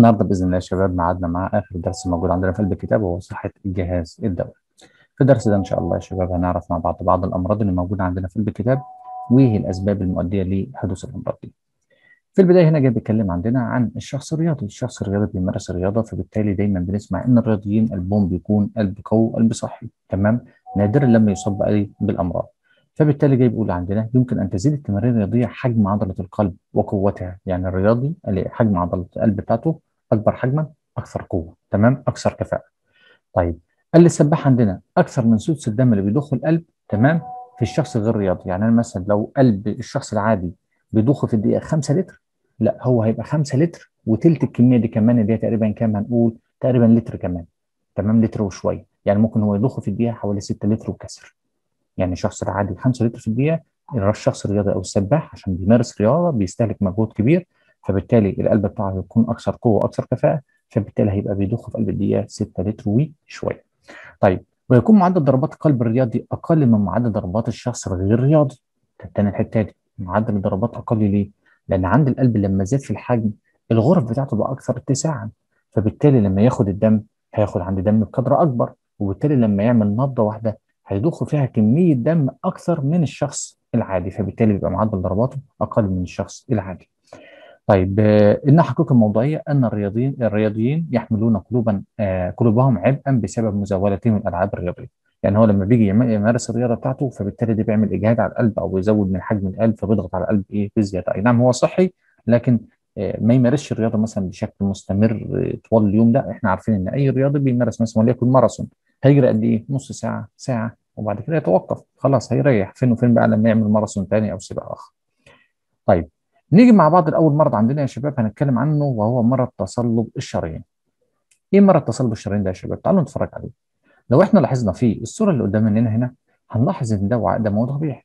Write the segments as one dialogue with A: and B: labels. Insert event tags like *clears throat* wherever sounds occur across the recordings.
A: النهارده بإذن الله يا شباب ميعادنا مع آخر درس موجود عندنا في قلب الكتاب وهو صحة الجهاز الدوري. في الدرس ده إن شاء الله يا شباب هنعرف مع بعض بعض الأمراض اللي موجودة عندنا في قلب الكتاب وإيه الأسباب المؤدية لحدوث الأمراض دي. في البداية هنا جاي بيتكلم عندنا عن الشخص الرياضي، الشخص الرياضي بيمارس الرياضة فبالتالي دايما بنسمع إن الرياضيين قلبهم بيكون قلب قوي قلب صحي، تمام؟ نادرا لما يصاب بالأمراض. فبالتالي جاي بيقول عندنا يمكن أن تزيد التمارين الرياضية حجم عضلة القلب وقوتها، يعني الرياضي حجم عضلة القلب بتاعته أكبر حجما أكثر قوة، تمام؟ أكثر كفاءة. طيب قال السباح عندنا أكثر من سدس الدم اللي بيضخه القلب. تمام؟ في الشخص الغير رياضي. يعني أنا مثلا لو قلب الشخص العادي بيضخ في الدقيقة 5 لتر لا هو هيبقى 5 لتر وتلت الكمية دي كمان اللي هي تقريبا كام هنقول؟ تقريبا لتر كمان. تمام؟ لتر وشوية. يعني ممكن هو يضخ في الدقيقة حوالي 6 لتر وكسر. يعني الشخص العادي 5 لتر في الدقيقة الشخص الرياضي أو السباح عشان بيمارس رياضة بيستهلك مجهود كبير. فبالتالي القلب بتاعه يكون أكثر قوة وأكثر كفاءة فبالتالي هيبقى بيضخ في قلب الدقيقة 6 لتر وشوية طيب ويكون معدل ضربات القلب الرياضي أقل من معدل ضربات الشخص الغير رياضي تاني الحتة دي معدل الضربات أقل ليه؟ لأن عند القلب لما زاد في الحجم الغرف بتاعته بقى أكثر اتساعا فبالتالي لما ياخد الدم هياخد عند دم بقدر أكبر وبالتالي لما يعمل نبضة واحدة هيضخ فيها كمية دم أكثر من الشخص العادي فبالتالي بيبقى معدل ضرباته أقل من الشخص العادي. طيب إن حقيقة الموضوعية أن الرياضيين الرياضيين يحملون قلوبا آه قلوبهم عبئا بسبب مزاولتهم الألعاب الرياضية. يعني هو لما بيجي يمارس الرياضة بتاعته فبالتالي ده بيعمل إجهاد على القلب أو بيزود من حجم القلب فبيضغط على القلب إيه؟ بزيادة. أي نعم هو صحي لكن آه ما يمارسش الرياضة مثلا بشكل مستمر طوال اليوم. لا إحنا عارفين إن أي رياضي بيمارس مثلا وليكن ماراثون. هيجري قد إيه؟ نص ساعة ساعة وبعد كده يتوقف. خلاص هيريح. فين وفين بقى لما يعمل ماراثون تاني أو سباق آخر. طيب نيجي مع بعض الأول مرض عندنا يا شباب هنتكلم عنه وهو مرض تصلب الشرايين. إيه مرض تصلب الشرايين ده يا شباب؟ تعالوا نتفرج عليه. لو إحنا لاحظنا في الصورة اللي قدام مننا هنا هنلاحظ إن ده وعاء دموي طبيعي.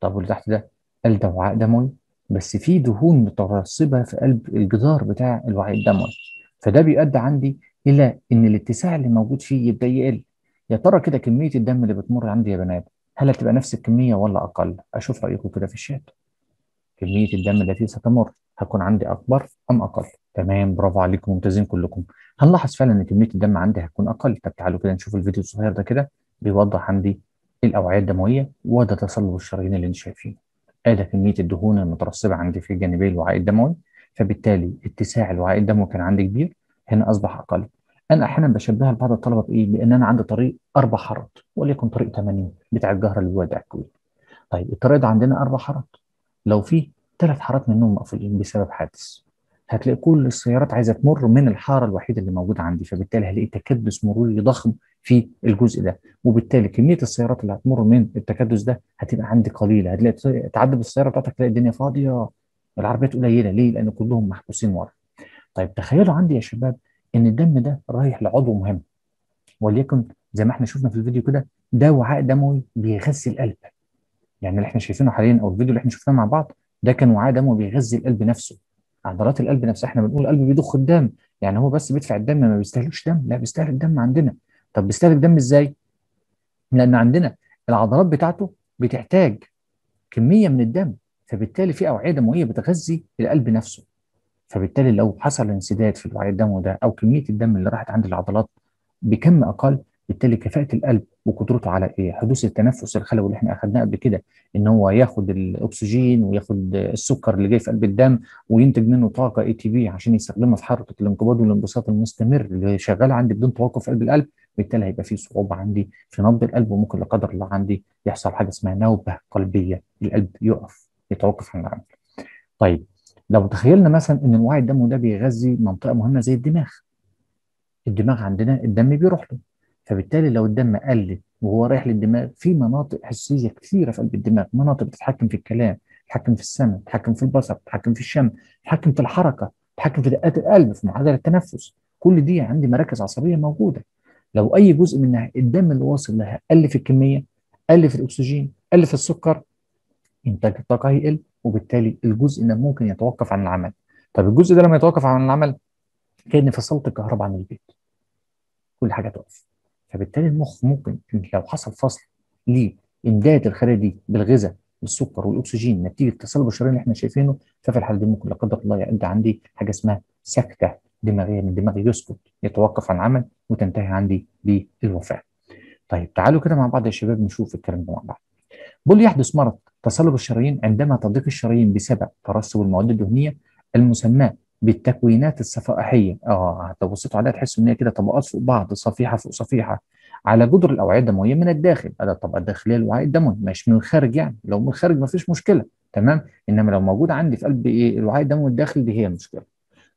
A: طب واللي تحت ده قال ده وعاء دموي بس في دهون مترسبه في قلب الجدار بتاع الوعاء الدموي. فده بيؤدي عندي إلى إن الاتساع اللي موجود فيه يبدأ يقل. يا ترى كده كمية الدم اللي بتمر عندي يا بنات هل هتبقى نفس الكمية ولا أقل؟ أشوف رأيكم كده في الشات. كمية الدم التي ستمر هتكون عندي أكبر أم أقل؟ تمام برافو عليكم ممتازين كلكم. هنلاحظ فعلا إن كمية الدم عندي هتكون أقل، طب تعالوا كده نشوف الفيديو الصغير ده كده بيوضح عندي الأوعية الدموية وده تصلب الشرايين اللي أنتم شايفينه. آدي كمية الدهون المترسبة عندي في جانبي الوعاء الدموي فبالتالي اتساع الوعاء الدموي كان عندي كبير هنا أصبح أقل. أنا أحيانا بشبهها لبعض الطلبة بإيه؟ بإن أنا عندي طريق أربع حارات وليكن طريق 80 بتاع الجهر اللي ده الكويت. طيب الطريق ده عندنا أربع حارات. لو في ثلاث حارات منهم مقفولين بسبب حادث هتلاقي كل السيارات عايزة تمر من الحارة الوحيدة اللي موجودة عندي فبالتالي هلاقي تكدس مروري ضخم في الجزء ده وبالتالي كمية السيارات اللي هتمر من التكدس ده هتبقى عندي قليلة هتلاقي تعدي بالسياره بتاعتك تلاقي الدنيا فاضية العربيات قليلة ليه؟ لأن كلهم محبوسين ورا. طيب تخيلوا عندي يا شباب إن الدم ده رايح لعضو مهم وليكن زي ما إحنا شفنا في الفيديو كده ده وعاء دموي بيغذي القلب. يعني اللي إحنا شايفينه حاليا أو الفيديو اللي إحنا شفناه مع بعض ده كان وعاء دموي بيغذي القلب نفسه. عضلات القلب نفسها إحنا بنقول القلب بيضخ الدم. يعني هو بس بيدفع الدم ما بيستهلكش دم لا بيستهلك دم عندنا. طب بيستهلك دم إزاي؟ لأن عندنا العضلات بتاعته بتحتاج كمية من الدم فبالتالي في أوعية دموية بتغذي القلب نفسه. فبالتالي لو حصل انسداد في الوعاء الدموي ده أو كمية الدم اللي راحت عند العضلات بكم أقل بالتالي كفاءة القلب وقدرته على إيه؟ حدوث التنفس الخلوي اللي إحنا اخذناه قبل كده إن هو ياخد الأكسجين وياخد السكر اللي جاي في قلب الدم وينتج منه طاقة ATP عشان يستخدمها في حركة الانقباض والانبساط المستمر اللي شغال عندي بدون توقف قلب القلب. بالتالي هيبقى في صعوبة عندي في نبض القلب وممكن لا قدر الله عندي يحصل حاجة اسمها نوبة قلبية. القلب يقف يتوقف عن العمل. طيب لو تخيلنا مثلا إن الوعي الدموي ده بيغذي منطقة مهمة زي الدماغ. الدماغ عندنا الدم بيروح له. فبالتالي لو الدم قل وهو رايح للدماغ في مناطق حسيه كثيرة في قلب الدماغ مناطق بتتحكم في الكلام تتحكم في السمع تتحكم في البصر تتحكم في الشم تتحكم في الحركة تتحكم في دقات القلب في معدل التنفس. كل دي عندي مراكز عصبية موجودة. لو أي جزء منها الدم اللي واصل لها قل في الكمية قل في الأكسجين قل في السكر إنتاج الطاقة هيقل وبالتالي الجزء ده ممكن يتوقف عن العمل. طب الجزء ده لما يتوقف عن العمل كان فصلت الكهرباء عن البيت. كل حاجة تقف فبالتالي المخ ممكن لو حصل فصل لإمداد الخلايا دي بالغذاء بالسكر والأكسجين نتيجة تصلب الشرايين اللي إحنا شايفينه ففي الحالة دي ممكن لا قدر الله يؤدي عندي حاجة اسمها سكتة دماغية من دماغي يسكت يتوقف عن العمل وتنتهي عندي بالوفاة. طيب تعالوا كده مع بعض يا شباب نشوف الكلام ده مع بعض. بيقول يحدث مرض تصلب الشرايين عندما تضيق الشرايين بسبب ترسب المواد الدهنية المسماة بالتكوينات الصفائحية. آه لو بصيتوا عليها تحسوا إن هي كده طبقات فوق بعض صفيحة فوق صفيحة على جدر الأوعية الدموية من الداخل. هذا الطبقة الداخلية للوعاء الدموي مش من الخارج يعني. لو من الخارج ما فيش مشكلة تمام؟ إنما لو موجود عندي في قلب إيه الوعاء الدموي الداخلي دي هي المشكلة.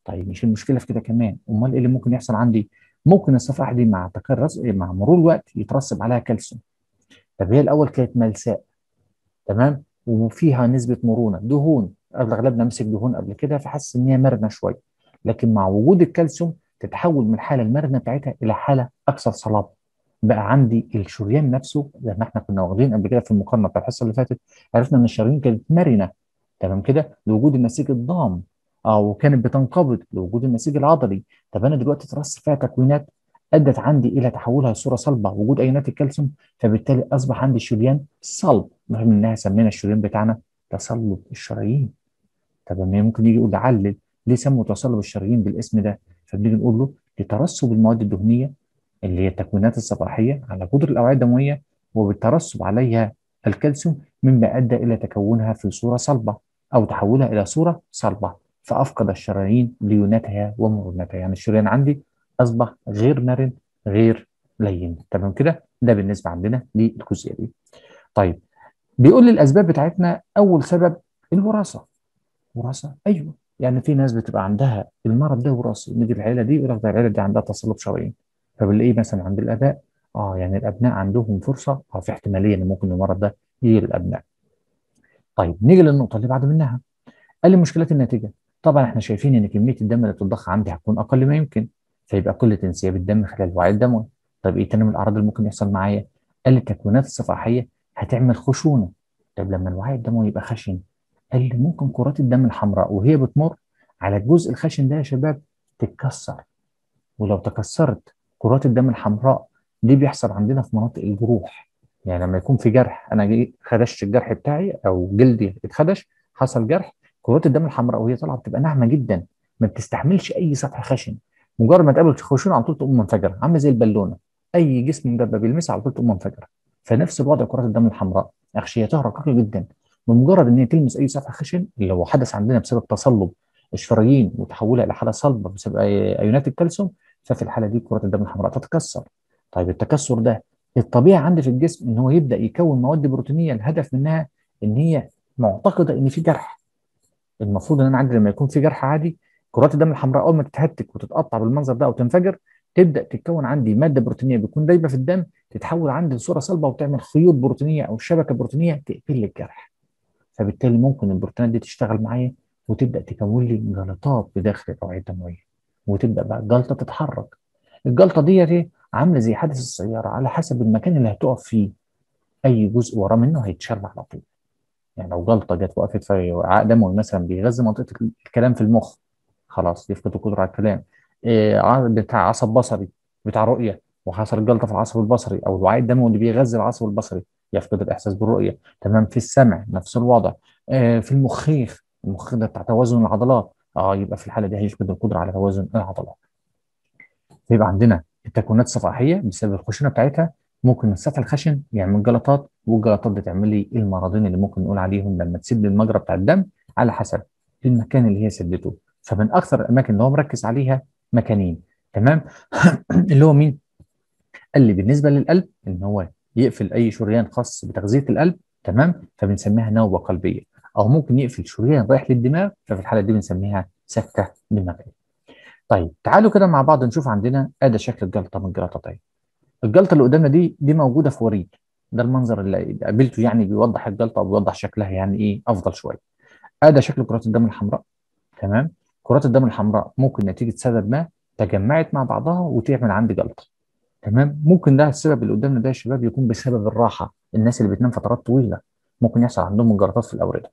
A: طيب مش المشكلة في كده كمان؟ أمال إيه اللي ممكن يحصل عندي؟ ممكن الصفائح دي مع تكرر مع مرور الوقت يترسب عليها كالسيوم. طب هي الأول كانت ملساء تمام؟ وفيها نسبة مرونة دهون أغلبنا مسك دهون قبل كده فحس إن هي مرنة شوية. لكن مع وجود الكالسيوم تتحول من الحاله المرنة بتاعتها إلى حالة أكثر صلابه بقى عندي الشريان نفسه زي ما إحنا كنا واخدين قبل كده في المقارنة بتاع الحصة اللي فاتت عرفنا إن الشرايين كانت مرنة. تمام كده؟ لوجود النسيج الضام. آه وكانت بتنقبض لوجود النسيج العضلي. طب أنا دلوقتي ترسب فيها تكوينات أدت عندي إلى تحولها لصورة صلبة وجود ايونات الكالسيوم فبالتالي أصبح عندي شريان صلب. رغم إنها سمينا الشريان بتاعنا تصلب الشرايين. طب ما ممكن يجي يقول علل ليه سموا تصلب الشرايين بالاسم ده؟ فبنيجي نقول له لترسب المواد الدهنية اللي هي التكوينات الصفائحيه على جدر الأوعية الدموية وبالترسب عليها الكالسيوم مما ادى إلى تكونها في صورة صلبة أو تحولها إلى صورة صلبة فأفقد الشرايين ليوناتها ومرونتها. يعني الشريان عندي أصبح غير مرن غير لين. تمام كده؟ ده بالنسبة عندنا للجزئية دي. طيب بيقول لي الأسباب بتاعتنا أول سبب الوراثة. وراثة؟ أيوه. يعني في ناس بتبقى عندها المرض ده وراثي نيجي العيلة دي يقول لك العيلة دي عندها تصلب شرايين فبنلاقيه مثلا عند الآباء؟ آه يعني الأبناء عندهم فرصة آه في احتمالية إن ممكن المرض ده يجي للأبناء. طيب نيجي للنقطة اللي بعد منها. قال لي مشكلة النتيجة. طبعا إحنا شايفين إن كمية الدم اللي بتضخ عندي هتكون أقل ما يمكن. فيبقى كل انسياب الدم خلال الوعي الدموي. طيب إيه تاني من الأعراض اللي ممكن يحصل معايا؟ قال لي التكوينات الصفائحيه هتعمل خشونة. طيب لما الوعي الدموي يبقى خشن قال لي ممكن كرات الدم الحمراء وهي بتمر على الجزء الخشن ده يا شباب تتكسر. ولو تكسرت كرات الدم الحمراء دي بيحصل عندنا في مناطق الجروح. يعني لما يكون في جرح أنا خدشت الجرح بتاعي أو جلدي اتخدش حصل جرح كرات الدم الحمراء وهي طالعة بتبقى ناعمة جدا ما بتستحملش أي سطح خشن. مجرد ما تقابل خشونه على طول تقوم منفجرة. عاملة زي البالونة. أي جسم مجرد بيلمسها على طول تقوم منفجرة. فنفس الوضع كرات الدم الحمراء. اغشيتها رقيقه جدا. بمجرد إن هي تلمس أي سطح خشن اللي هو حدث عندنا بسبب تصلب الشرايين وتحولها إلى حاله صلبة بسبب أيونات الكالسيوم ففي الحالة دي كرات الدم الحمراء تتكسر. طيب التكسر ده الطبيعي عندي في الجسم إن هو يبدأ يكون مواد بروتينية الهدف منها إن هي معتقدة إن في جرح. المفروض إن أنا عندي لما يكون في جرح عادي كرات الدم الحمراء أول ما تتهتك وتتقطع بالمنظر ده أو تنفجر تبدأ تتكون عندي مادة بروتينية بتكون دايبة في الدم تتحول عندي لصورة صلبة وتعمل خيوط بروتينية أو شبكة بروتينية تقفل الجرح. فبالتالي ممكن البروتينات دي تشتغل معايا وتبدأ تكون لي جلطات بداخل الاوعيه الدمويه وتبدأ بقى الجلطة تتحرك. الجلطة دي عاملة زي حادث السيارة على حسب المكان اللي هتقف فيه. أي جزء وراه منه هيتشل على طول. يعني لو جلطة جت وقفت في وعاء دموي مثلا بيغذي منطقة الكلام في المخ خلاص يفقد القدرة على الكلام. إيه بتاع عصب بصري بتاع رؤية وحصل جلطة في العصب البصري أو الوعاء الدموي اللي بيغذي العصب البصري. يفقد الإحساس بالرؤية. تمام في السمع نفس الوضع. إيه في المخيخ المخيخ ده بتاع توازن العضلات. آه يبقى في الحالة دي هيفقد القدرة على توازن العضلات. فيبقى عندنا التكوينات الصفائحيه بسبب الخشونة بتاعتها. ممكن السطح الخشن يعمل جلطات والجلطات دي لي المرضين اللي ممكن نقول عليهم لما تسد المجرى بتاع الدم على حسب المكان اللي هي سدته. فمن أكثر الأماكن اللي هو مركز عليها مكانين. تمام؟ *clears throat* اللي هو مين؟ قال لي بالنسبة للقلب إن هو يقفل أي شريان خاص بتغذية القلب تمام فبنسميها نوبة قلبية أو ممكن يقفل شريان رايح للدماغ ففي الحالة دي بنسميها سكته دماغية. طيب تعالوا كده مع بعض نشوف عندنا ادي شكل الجلطة من الجلطتين. الجلطة اللي قدامنا دي دي موجودة في وريد ده المنظر اللي قابلته يعني بيوضح الجلطة أو بيوضح شكلها يعني إيه أفضل شوية. ادي شكل كرات الدم الحمراء تمام؟ كرات الدم الحمراء ممكن نتيجة سبب ما تجمعت مع بعضها وتعمل عندي جلطة. تمام؟ ممكن ده السبب اللي قدامنا ده يا شباب يكون بسبب الراحة، الناس اللي بتنام فترات طويلة ممكن يحصل عندهم جلطات في الأوردة.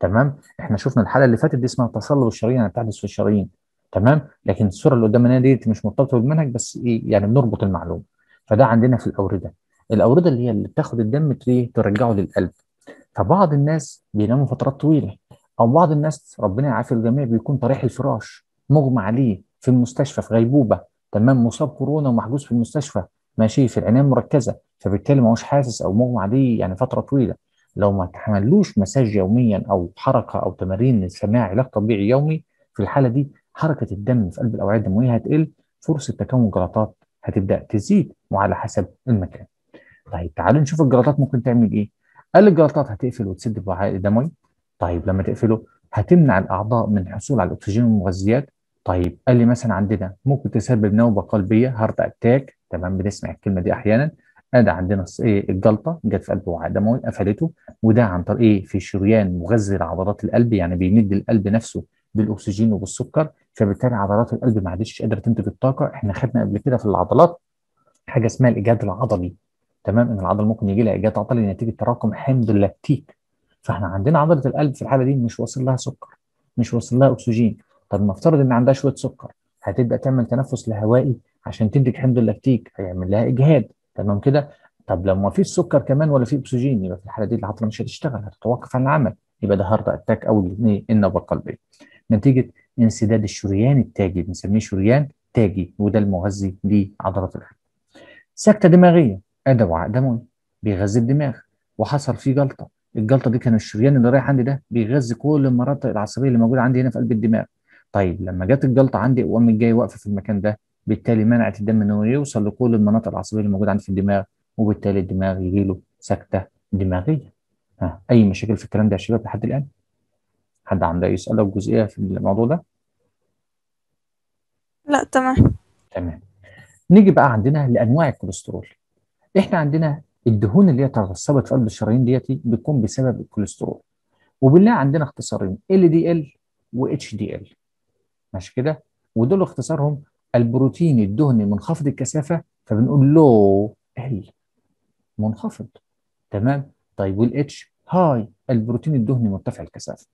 A: تمام؟ إحنا شفنا الحالة اللي فاتت دي اسمها تصلب الشرايين يعني بتحدث في الشرايين. تمام؟ لكن الصورة اللي قدامنا دي مش مرتبطة بالمنهج بس إيه يعني بنربط المعلومة. فده عندنا في الأوردة. الأوردة اللي هي اللي بتاخد الدم ترجعه للقلب. فبعض الناس بيناموا فترات طويلة أو بعض الناس ربنا يعافي الجميع بيكون طريح الفراش مغمى عليه في المستشفى في غيبوبة تمام مصاب كورونا ومحجوز في المستشفى ماشي في العناية المركزة فبالتالي ما هوش حاسس أو مغمى عليه يعني فترة طويلة لو ما تعملوش مساج يوميا أو حركة أو تمارين لسماع علاج طبيعي يومي في الحالة دي حركة الدم في قلب الأوعية الدموية هتقل فرصة تكون جلطات هتبدأ تزيد وعلى حسب المكان. طيب تعالوا نشوف الجلطات ممكن تعمل إيه؟ قال الجلطات هتقفل وتسد الوعاء الدموي طيب لما تقفله هتمنع الأعضاء من الحصول على الأكسجين والمغذيات طيب قال لي مثلا عندنا ممكن تسبب نوبة قلبية heart attack تمام بنسمع الكلمة دي أحيانا ادي عندنا إيه الجلطة جت في قلب الوعاء الدموي قفلته وده عن طريق إيه في شريان مغذي لعضلات القلب يعني بيمد القلب نفسه بالأكسجين وبالسكر فبالتالي عضلات القلب ما عادتش قادرة تنتج الطاقة. إحنا خدنا قبل كده في العضلات حاجة اسمها الاجهاد العضلي تمام إن العضله ممكن يجي لها اجهاد عضلي نتيجة تراكم حمض اللاكتيك فإحنا عندنا عضلة القلب في الحالة دي مش واصل لها سكر مش واصل لها أكسجين. طب نفترض إن عندها شوية سكر هتبدأ تعمل تنفس لا هوائي عشان تنتج حمض اللاكتيك هيعمل لها إجهاد. تمام كده؟ طب لو ما فيش سكر كمان ولا في أكسجين يبقى في الحالة دي العضلة مش هتشتغل هتتوقف عن العمل. يبقى ده heart attack أو النوبه القلبيه نتيجة انسداد الشريان التاجي بنسميه شريان تاجي وده المغذي لعضلات القلب. سكتة دماغية ادى وعاء دموي بيغذي الدماغ. وحصل فيه جلطة. الجلطة دي كان الشريان اللي رايح عندي ده بيغذي كل المناطق العصبية اللي موجودة عندي هنا في قلب الدماغ. طيب لما جت الجلطة عندي وقام جاي واقفة في المكان ده بالتالي منعت الدم إنه يوصل لكل المناطق العصبية اللي موجودة عندي في الدماغ وبالتالي الدماغ يجي له سكتة دماغية. ها أي مشاكل في الكلام ده يا شباب لحد الآن؟ حد عنده أي سؤال أو جزئية في الموضوع ده؟
B: لا تمام.
A: تمام. نيجي بقى عندنا لأنواع الكوليسترول. إحنا عندنا الدهون اللي هي ترسبت في قلب الشرايين ديتي بتكون بسبب الكوليسترول. وبنلاقي عندنا اختصارين ال دي ال و إتش دي ال. ماشي كده؟ ودول اختصارهم البروتين الدهني منخفض الكثافة فبنقول low المنخفض. تمام؟ طيب والاتش هاي البروتين الدهني مرتفع الكثافة.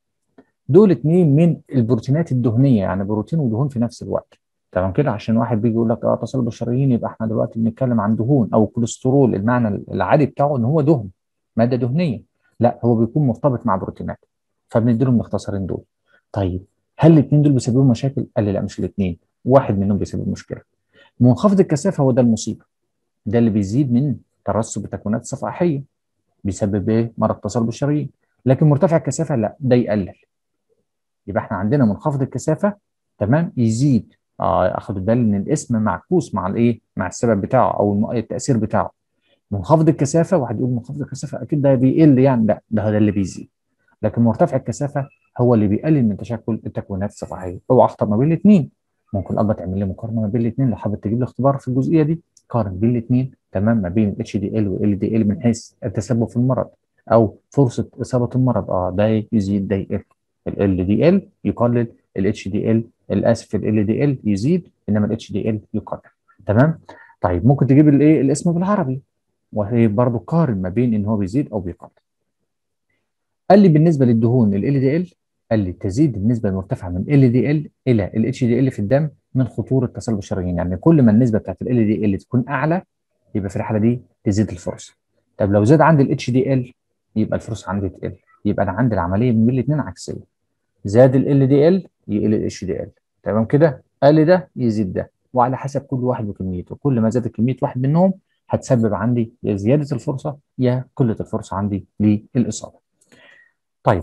A: دول اتنين من البروتينات الدهنية يعني بروتين ودهون في نفس الوقت. تمام كده؟ عشان واحد بيجي يقول لك آه تصلب الشرايين يبقى إحنا دلوقتي بنتكلم عن دهون أو كوليسترول المعنى العادي بتاعه إن هو دهن مادة دهنية. لا هو بيكون مرتبط مع بروتينات. فبنديلهم الاختصارين دول. طيب هل الاثنين دول بيسببوا مشاكل؟ قال لي لا مش الاثنين واحد منهم بيسبب مشكلة منخفض الكثافة هو ده المصيبة ده اللي بيزيد من ترسب التكوينات الصفائحيه بيسبب إيه؟ مرض تصلب الشرايين لكن مرتفع الكثافة لا ده يقلل يبقى إحنا عندنا منخفض الكثافة تمام يزيد آه اخد بالي إن الاسم معكوس مع الإيه؟ مع السبب بتاعه أو التأثير بتاعه. منخفض الكثافة واحد يقول منخفض الكثافة أكيد ده بيقل يعني لا ده ده اللي بيزيد. لكن مرتفع الكثافة هو اللي بيقلل من تشكل التكوينات الصفائحيه. اوعى اختار ما بين الاثنين. ممكن الاب تعمل لي مقارنة ما بين الاثنين لو حابب تجيب لي اختبار في الجزئية دي قارن بين الاثنين تمام ما بين ال و LDL من حيث التسبب في المرض أو فرصة إصابة المرض آه ده يزيد ده يقل. ال دي ال يقلل الاتش دي ال الاسف ال ال يزيد إنما ال HDL يقلل تمام طيب ممكن تجيب الايه الاسم بالعربي وهي برضو قارن ما بين إن هو بيزيد أو بيقلل قال لي بالنسبة للدهون LDL قال لي تزيد النسبة المرتفعة من LDL إلى ال HDL في الدم من خطورة تصلب الشرايين. يعني كل ما النسبة بتاعت LDL تكون أعلى يبقى في الحالة دي تزيد الفرصه طب لو زاد عندي ال HDL يبقى الفرصه عندي تقل. يبقى أنا عندي العملية من الاثنين عكسية. زاد LDL يقل ال HDL تمام كده؟ قال ده يزيد ده. وعلى حسب كل واحد وكميته. كل ما زادت كمية واحد منهم هتسبب عندي يا زيادة الفرصة يا قلة الفرصه عندي للإصابة. طيب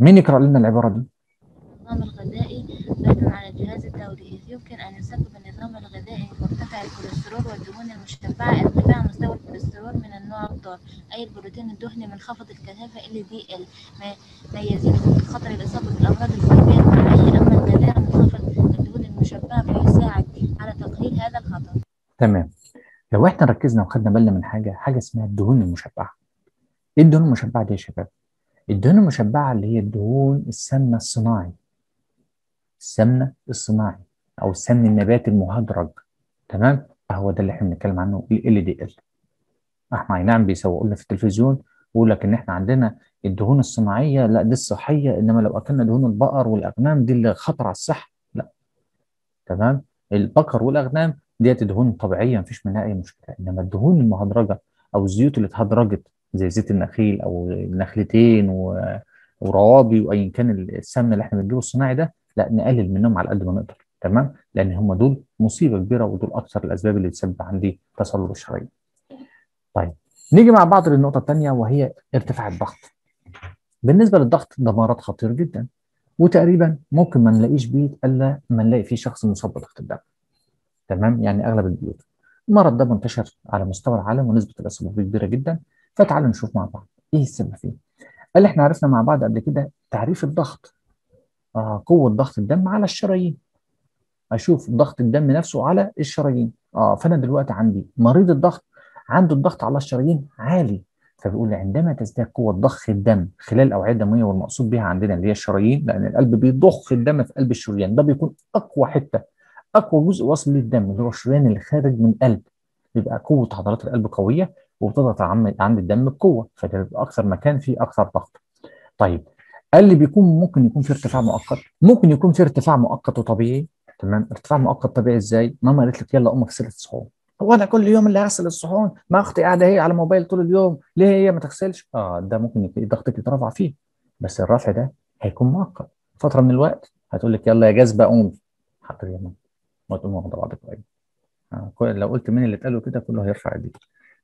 A: مين يقرأ لنا العبارة دي؟
C: النظام الغذائي بعيدا عن الجهاز الدوري. إذ يمكن أن يسبب النظام الغذائي مرتفع الكوليسترول والدهون المشبعة ارتفاع مستوى الكوليسترول من النوع الضار أي البروتين الدهني منخفض الكثافة LDL ما, ما يزيد خطر الإصابة بالأمراض القلبية المعية أما الغذاء منخفض الدهون المشبعة فيساعد على تقليل هذا الخطر.
A: تمام. لو إحنا ركزنا وخدنا بالنا من حاجة حاجة اسمها الدهون المشبعة. إيه الدهون المشبعة دي يا شباب؟ الدهون المشبعة اللي هي الدهون السمنة الصناعي. السمنة الصناعي أو السمن النباتي المهدرج. تمام؟ هو ده اللي إحنا بنتكلم عنه ال دي ال. إحنا أي نعم بيسوقوا لنا في التلفزيون ويقول لك إن إحنا عندنا الدهون الصناعية لا دي الصحية إنما لو أكلنا دهون البقر والأغنام دي اللي خطر على الصحة. لا. تمام؟ البقر والأغنام ديت دهون طبيعية مفيش منها أي مشكلة. إنما الدهون المهدرجة أو الزيوت اللي اتهدرجت زي زيت النخيل أو النخلتين. وروابي وايا كان السمن اللي إحنا بنجيبه الصناعي ده لأ نقلل منهم على قد ما نقدر تمام؟ لأن هم دول مصيبة كبيرة ودول أكثر الأسباب اللي تسبب عندي تصلب الشرايين. طيب نيجي مع بعض للنقطة الثانية وهي ارتفاع الضغط. بالنسبة للضغط ده مرض خطير جدا وتقريبا ممكن ما نلاقيش بيت إلا ما نلاقي فيه شخص مصاب بضغط الدم تمام؟ يعني أغلب البيوت. المرض ده منتشر على مستوى العالم ونسبة الاصابه فيه كبيرة جدا. فتعالوا نشوف مع بعض. إيه السبب فيه؟ قال إحنا عرفنا مع بعض قبل كده تعريف الضغط. آه قوة ضغط الدم على الشرايين. أشوف ضغط الدم نفسه على الشرايين. آه فأنا دلوقتي عندي مريض الضغط عنده الضغط على الشرايين عالي. فبيقول عندما تزداد قوة ضخ الدم خلال الاوعيه الدموية والمقصود بها عندنا اللي هي الشرايين لأن القلب بيضخ الدم في قلب الشريان. ده بيكون أقوى حتة أقوى جزء واصل للدم اللي هو الشريان اللي خارج من القلب بيبقى قوة عضلات القلب قوية وبتضغط عند الدم بقوة فده أكثر مكان فيه أكثر ضغط. طيب قال لي بيكون ممكن يكون في ارتفاع مؤقت. ممكن يكون في ارتفاع مؤقت وطبيعي تمام؟ ارتفاع مؤقت طبيعي إزاي؟ ماما قالت لك يلا أمك اغسل الصحون. هو أنا كل يوم اللي هغسل الصحون؟ ما أختي قاعدة هي على الموبايل طول اليوم ليه هي ما تغسلش؟ آه ده ممكن ضغطك يترفع فيه. بس الرفع ده هيكون مؤقت فترة من الوقت. هتقول لك يلا يا جاذبة قومي. حاضر يا ماما ما تقوم واخدة بعضك آه لو قلت مين اللي اتقاله كده كله هيرفع ايديه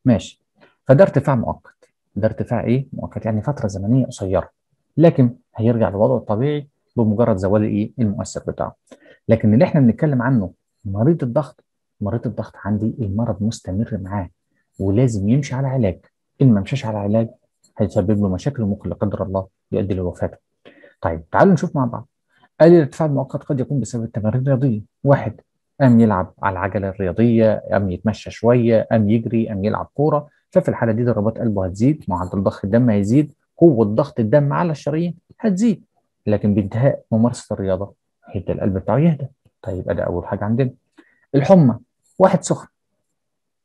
A: ماشي. فده ارتفاع مؤقت. ده ارتفاع إيه؟ مؤقت يعني فترة زمنية قصيرة. لكن هيرجع لوضعه الطبيعي بمجرد زوال إيه؟ المؤثر بتاعه. لكن اللي إحنا بنتكلم عنه مريض الضغط. مريض الضغط عندي المرض مستمر معاه ولازم يمشي على علاج. إن ما مشاش على علاج هيسبب له مشاكل وممكن لا قدر الله يؤدي لوفاته. طيب تعالوا نشوف مع بعض. قال الارتفاع المؤقت قد يكون بسبب التمارين الرياضية. واحد قام يلعب على العجلة الرياضية قام يتمشى شوية قام يجري قام يلعب كورة. ففي الحالة دي ضربات قلبه هتزيد معدل ضخ الدم هيزيد قوة ضغط الدم على الشرايين هتزيد لكن بانتهاء ممارسة الرياضة هيبدأ القلب بتاعه يهدى. طيب أدي أول حاجة عندنا. الحمى واحد سخن.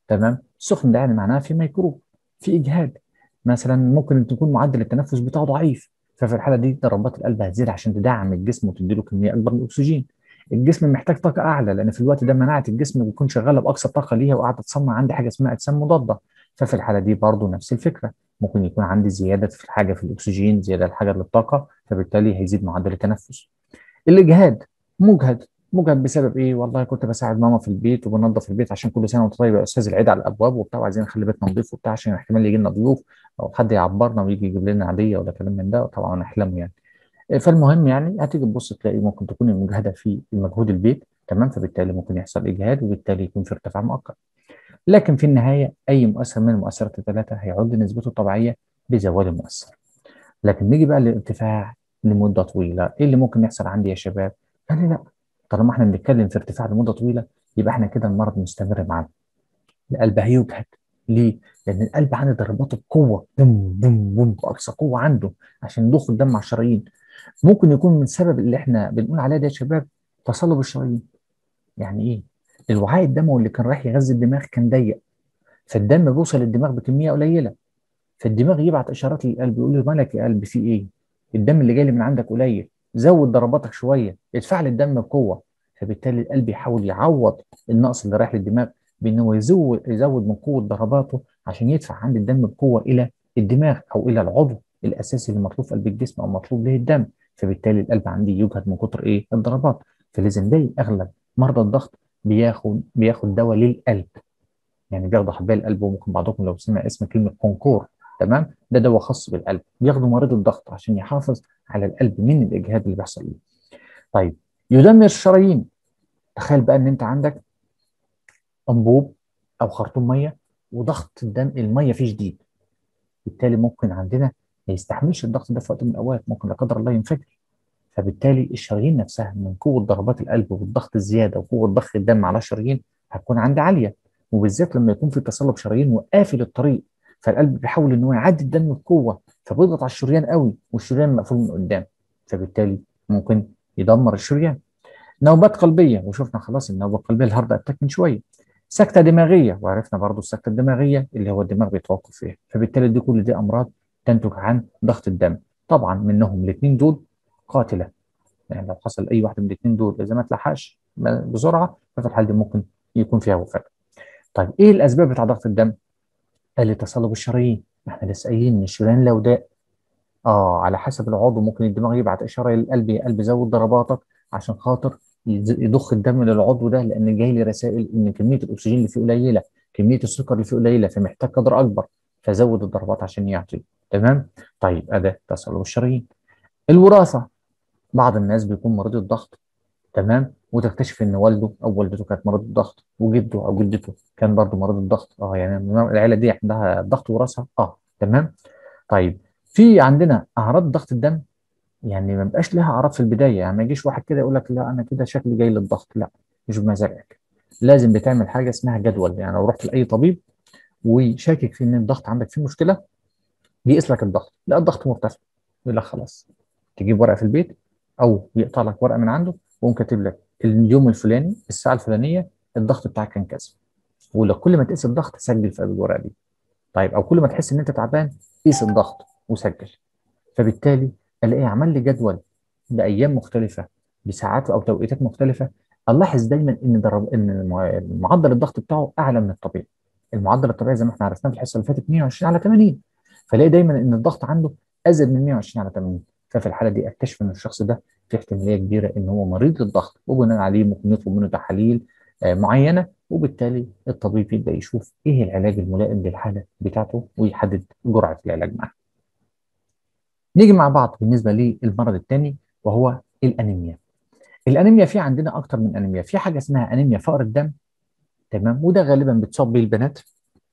A: تمام؟ سخن ده يعني معناه في ميكروب في إجهاد. مثلا ممكن تكون معدل التنفس بتاعه ضعيف ففي الحالة دي ضربات القلب هتزيد عشان تدعم الجسم وتدي له كمية أكبر من الاكسجين الجسم محتاج طاقة أعلى لأن في الوقت ده مناعة الجسم بتكون شغالة بأقصى طاقة ليها وقاعدة تصنع عندي حاجة اسمها أجسام مضادة. ففي الحالة دي برضه نفس الفكرة ممكن يكون عندي زيادة في الحاجة في الأكسجين زيادة الحاجة للطاقة فبالتالي هيزيد معدل التنفس الإجهاد مجهد مجهد بسبب إيه؟ والله كنت بساعد ماما في البيت وبنظف البيت عشان كل سنة وأنت طيب يا أستاذ العيد على الأبواب وبتاع وعايزين نخلي بيتنا نظيف وبتاع عشان احتمال يجي لنا ضيوف أو حد يعبرنا ويجي يجيب لنا عاديه ولا كلام من ده طبعا احلام يعني. فالمهم يعني هتيجي تبص تلاقي ممكن تكون المجهدة في مجهود البيت تمام فبالتالي ممكن يحصل إجهاد وبالتالي يكون في ارتفاع مؤقت. لكن في النهاية أي مؤثر من المؤثرات الثلاثة هيعد نسبته الطبيعية بزوال المؤثر. لكن نيجي بقى للارتفاع لمدة طويلة، إيه اللي ممكن يحصل عندي يا شباب؟ قال لي لا طالما إحنا بنتكلم في ارتفاع لمدة طويلة يبقى إحنا كده المرض مستمر معانا. القلب هيجهد ليه؟ لأن القلب عنده ضربات القوة بوم بوم بوم بأقصى قوة عنده عشان يضخ الدم على الشرايين. ممكن يكون من السبب اللي إحنا بنقول عليه ده يا شباب تصلب الشرايين. يعني إيه؟ الوعاء الدموي اللي كان رايح يغذي الدماغ كان ضيق. فالدم بيوصل للدماغ بكمية قليلة. فالدماغ يبعت إشارات للقلب يقول له مالك يا قلب في إيه؟ الدم اللي جاي لي من عندك قليل. زود ضرباتك شوية، ادفع لي الدم بقوه. فبالتالي القلب يحاول يعوض النقص اللي رايح للدماغ بإن هو يزود يزود من قوة ضرباته عشان يدفع عند الدم بقوه إلى الدماغ أو إلى العضو الأساسي اللي مطلوب في قلب الجسم أو مطلوب له الدم فبالتالي القلب عندي يجهد من كتر إيه الضربات فلازم ده اغلب مرضى الضغط بياخد بياخد دواء للقلب. يعني بياخدوا حباية القلب وممكن بعضكم لو سمع اسم كلمة كونكور تمام؟ ده دواء خاص بالقلب. بياخدوا مريض الضغط عشان يحافظ على القلب من الإجهاد اللي بيحصل له طيب يدمر الشرايين. تخيل بقى إن أنت عندك أنبوب أو خرطوم مية وضغط الدم المية فيه شديد. بالتالي ممكن عندنا ما يستحملش الضغط ده في وقت من الأوقات. ممكن لا قدر الله ينفجر. فبالتالي الشرايين نفسها من قوة ضربات القلب والضغط الزيادة وقوة ضخ الدم على الشرايين هتكون عندي عالية. وبالذات لما يكون في تصلب شرايين وقافل الطريق فالقلب بيحاول إن هو يعدي الدم بقوة فبيضغط على الشريان قوي والشريان مقفول من قدام. فبالتالي ممكن يدمر الشريان. نوبات قلبية وشفنا خلاص النوبة القلبية الهارد أتاك من شوية. سكتة دماغية وعرفنا برضو السكتة الدماغية اللي هو الدماغ بيتوقف فيها. فبالتالي دي كل دي أمراض تنتج عن ضغط الدم. طبعا منهم الاثنين دول قاتلة. يعني لو حصل أي واحدة من الاثنين دول إذا ما تلحقش بسرعة ففي الحال دي ممكن يكون فيها وفاة. طيب إيه الأسباب بتاع ضغط الدم؟ قال لي تصلب الشرايين. إحنا لسه قايلين إن الشريان لو ضاق آه على حسب العضو ممكن الدماغ يبعت إشارة للقلب يا قلب زود ضرباتك عشان خاطر يضخ الدم للعضو ده لأن جاي لي رسائل إن كمية الأكسجين اللي فيه قليلة كمية السكر اللي فيه قليلة فمحتاج قدر أكبر فزود الضربات عشان يعطي. تمام؟ طيب أداة تصلب الشرايين. الوراثة. بعض الناس بيكون مريض الضغط تمام؟ وتكتشف إن والده أو والدته كانت مريض الضغط وجده أو جدته كان برضه مريض الضغط. آه يعني العيلة دي عندها ضغط وراثة. آه تمام؟ طيب في عندنا أعراض ضغط الدم يعني ما بقاش لها أعراض في البداية. يعني ما يجيش واحد كده يقول لك لا أنا كده شكلي جاي للضغط. لا مش بمزاجك. لازم بتعمل حاجة اسمها جدول. يعني لو رحت لأي طبيب وشاكك في إن الضغط عندك فيه مشكلة بيقيس لك الضغط. لا الضغط مرتفع. يقول لك خلاص تجيب ورقة في البيت أو يقطع لك ورقة من عنده ويقوم كاتب لك اليوم الفلاني الساعة الفلانية الضغط بتاعك كان كذا. ولو كل ما تقيس الضغط سجل في الورقة دي. طيب أو كل ما تحس إن أنت تعبان قيس الضغط وسجل. فبالتالي ألاقي عمل لي جدول بأيام مختلفة بساعات أو توقيتات مختلفة ألاحظ دايما إن درب إن معدل الضغط بتاعه أعلى من الطبيعي. المعدل الطبيعي زي ما إحنا عرفناه في الحصة اللي فاتت 120 على 80 فلاقي دايما إن الضغط عنده أزيد من 120 على 80 ففي الحالة دي أكتشف إن الشخص ده في احتمالية كبيرة إن هو مريض للضغط وبناء عليه ممكن يطلب منه تحاليل آه، معينة وبالتالي الطبيب يبدأ يشوف إيه العلاج الملائم للحالة بتاعته ويحدد جرعة العلاج معاه. نيجي مع بعض بالنسبة للمرض الثاني وهو الأنيميا. الأنيميا في عندنا أكتر من أنيميا، في حاجة اسمها أنيميا فقر الدم تمام وده غالبا بتصاب به البنات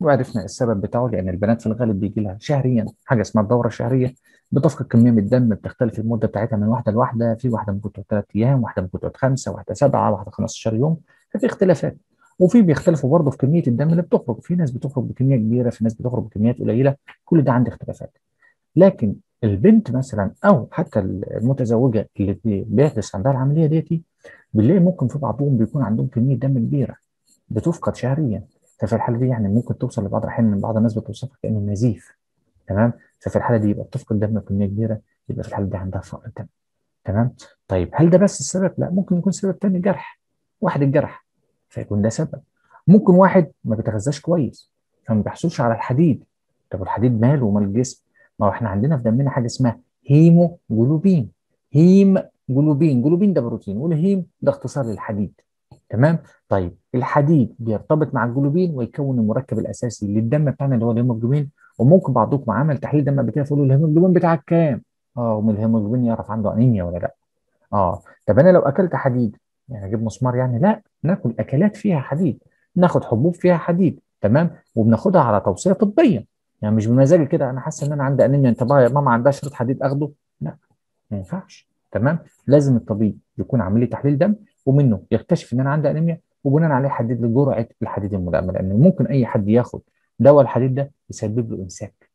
A: وعرفنا السبب بتاعه لأن البنات في الغالب بيجي لها شهريا حاجة اسمها الدورة الشهرية. بتفقد كمية من الدم بتختلف المدة بتاعتها من واحدة لواحدة في واحدة ممكن تقعد ثلاث أيام واحدة ممكن تقعد خمسة واحدة سبعة واحدة 15 يوم. ففي اختلافات. وفي بيختلفوا برضه في كمية الدم اللي بتخرج. في ناس بتخرج بكمية كبيرة في ناس بتخرج بكميات قليلة. كل ده عندي اختلافات. لكن البنت مثلا أو حتى المتزوجة اللي بي- بيحدث عندها العملية ديتي بنلاقي ممكن في بعضهم بيكون عندهم كمية دم كبيرة. بتفقد شهريا. ففي الحالة دي يعني ممكن توصل لبعض الاحيان من بعض الناس بتوصفها كأنه نزيف تمام؟ ففي الحالة دي يبقى بتفقد دم بكميه كبيرة يبقى في الحالة دي عندها فقر دم تمام؟ طيب هل ده بس السبب؟ لا ممكن يكون سبب تاني جرح واحد الجرح فيكون ده سبب. ممكن واحد ما بيتغذاش كويس فما بيحصلش على الحديد. طب الحديد ماله ومال الجسم؟ ما هو إحنا عندنا في دمنا حاجة اسمها هيموجلوبين. هيم جلوبين جلوبين ده بروتين والهيم ده اختصار للحديد. تمام؟ طيب الحديد بيرتبط مع الجلوبين ويكون المركب الأساسي للدم بتاعنا اللي هو الهيموجلوبين وممكن بعضكم عمل تحليل دم قبل كده فيقول له الهيموجلوبين بتاعك كام؟ آه ومن الهيموجلوبين يعرف عنده أنيميا ولا لأ؟ آه طب أنا لو أكلت حديد يعني أجيب مسمار يعني؟ لأ ناكل أكلات فيها حديد ناخد حبوب فيها حديد تمام؟ وبناخدها على توصية طبية يعني مش بمزاجي كده أنا حاسس إن أنا عندي أنيميا أنت بقى يا ماما عندها شريط حديد أخده؟ لأ ما ينفعش تمام؟ لازم الطبيب يكون عامل لي تحليل دم ومنه يكتشف إن أنا عندي أنيميا وبناء عليه يحدد لي جرعه الحديد الملائمه لأن ممكن أي حد ياخد دواء الحديد ده يسبب له إمساك.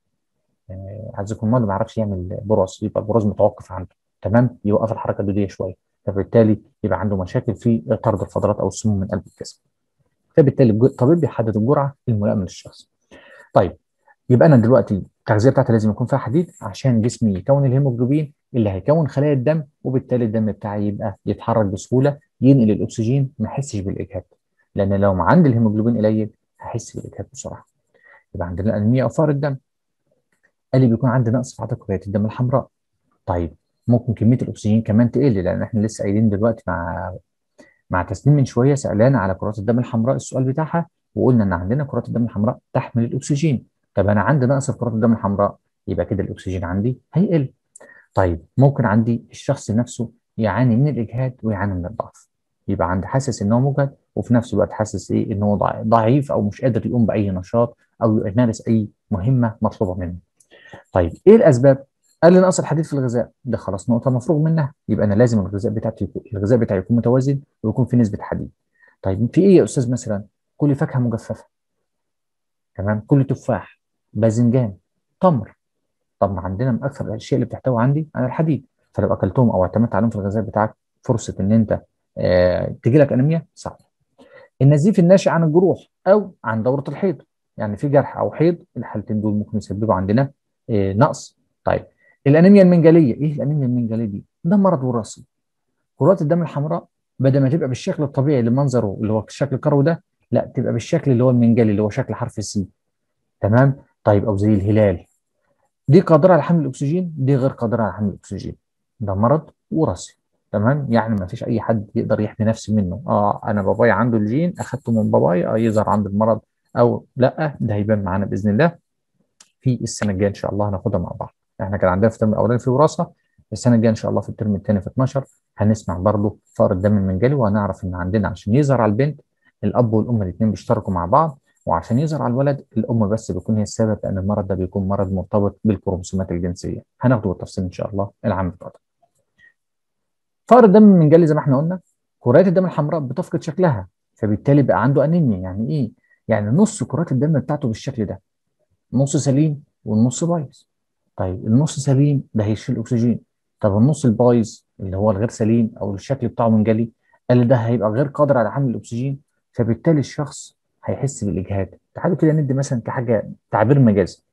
A: يعني الله اللي ما يعرفش يعمل براز يبقى البراز متوقف عنده تمام؟ يوقف الحركة الدودية شوية فبالتالي يبقى عنده مشاكل في طرد الفضلات أو السموم من قلب الجسم. فبالتالي الطبيب بيحدد الجرعة الملائمة للشخص. طيب يبقى أنا دلوقتي التغذية بتاعتي لازم يكون فيها حديد عشان جسمي يكون الهيموجلوبين اللي هيكون خلايا الدم وبالتالي الدم بتاعي يبقى يتحرك بسهولة ينقل الأكسجين ما احسش بالاجهاد لأن لو ما عندي الهيموجلوبين قليل هحس بالاجهاد بسرعة. يبقى عندنا الانيميا أو فقر الدم. قال لي بيكون عندي نقص في عدد كريات الدم الحمراء. طيب ممكن كمية الأكسجين كمان تقل لأن إحنا لسه قايلين دلوقتي مع مع تسنيم من شوية سالنا على كرات الدم الحمراء. السؤال بتاعها وقلنا إن عندنا كرات الدم الحمراء تحمل الأكسجين. طب أنا عندي نقص في كرات الدم الحمراء يبقى كده الأكسجين عندي هيقل. طيب ممكن عندي الشخص نفسه يعاني من الإجهاد ويعاني من الضعف. يبقى عندي حاسس إن هو مجهد وفي نفس الوقت حاسس إيه؟ إن هو ضع- ضعيف أو مش قادر يقوم بأي نشاط أو يمارس أي مهمة مطلوبة منه. طيب إيه الأسباب؟ قال لي نقص الحديد في الغذاء. ده خلاص نقطة مفروغ منها. يبقى أنا لازم الغذاء بتاعتي يكون الغذاء بتاعي يكون متوازن ويكون في نسبة حديد. طيب في إيه يا أستاذ مثلا؟ كل فاكهة مجففة. تمام؟ كل تفاح باذنجان تمر. طب ما عندنا من أكثر الأشياء اللي بتحتوي عندي على الحديد. فلو أكلتهم أو اعتمدت عليهم في الغذاء بتاعك فرصة إن أنت آه تجي لك أنيميا صعب النزيف الناشئ عن الجروح أو عن دورة الحيض. يعني في جرح أو حيض الحالتين دول ممكن يسببوا عندنا آه نقص. طيب الأنيميا المنجلية. إيه الأنيميا المنجلية دي؟ ده مرض وراثي. كرات الدم الحمراء بدل ما تبقى بالشكل الطبيعي لمنظره اللي هو الشكل الكروي ده لا تبقى بالشكل اللي هو المنجلي اللي هو شكل حرف السي تمام؟ طيب أو زي الهلال. دي قادرة على حمل الأكسجين دي غير قادرة على حمل الأكسجين. ده مرض وراثي تمام؟ يعني ما فيش أي حد يقدر يحمي نفسه منه. آه أنا بابايا عنده الجين أخدته من بابايا آه يظهر عنده المرض أو لأ ده هيبان معانا بإذن الله في السنة الجاية إن شاء الله هناخدها مع بعض. إحنا كان عندنا في الترم الأولاني في وراثه السنة الجاية إن شاء الله في الترم الثاني في 12 هنسمع برضه فقر الدم المنجلي وهنعرف إن عندنا عشان يظهر على البنت الأب والأم الاثنين بيشتركوا مع بعض وعشان يظهر على الولد الأم بس بيكون هي السبب لأن المرض ده بيكون مرض مرتبط بالكروموسومات الجنسية. هناخده بالتفصيل إن شاء الله العام القادم فقر الدم المنجلي زي ما إحنا قلنا كرات الدم الحمراء بتفقد شكلها فبالتالي بقى عنده أنيميا. يعني إيه؟ يعني نص كرات الدم بتاعته بالشكل ده نص سليم والنص بايظ. طيب النص سليم ده هيشيل أكسجين. طب النص البايظ اللي هو الغير سليم أو الشكل بتاعه منجلي قال ده هيبقى غير قادر على حمل الأكسجين. فبالتالي الشخص هيحس بالإجهاد. تعالوا كده ندي مثلا كحاجة تعبير مجازي.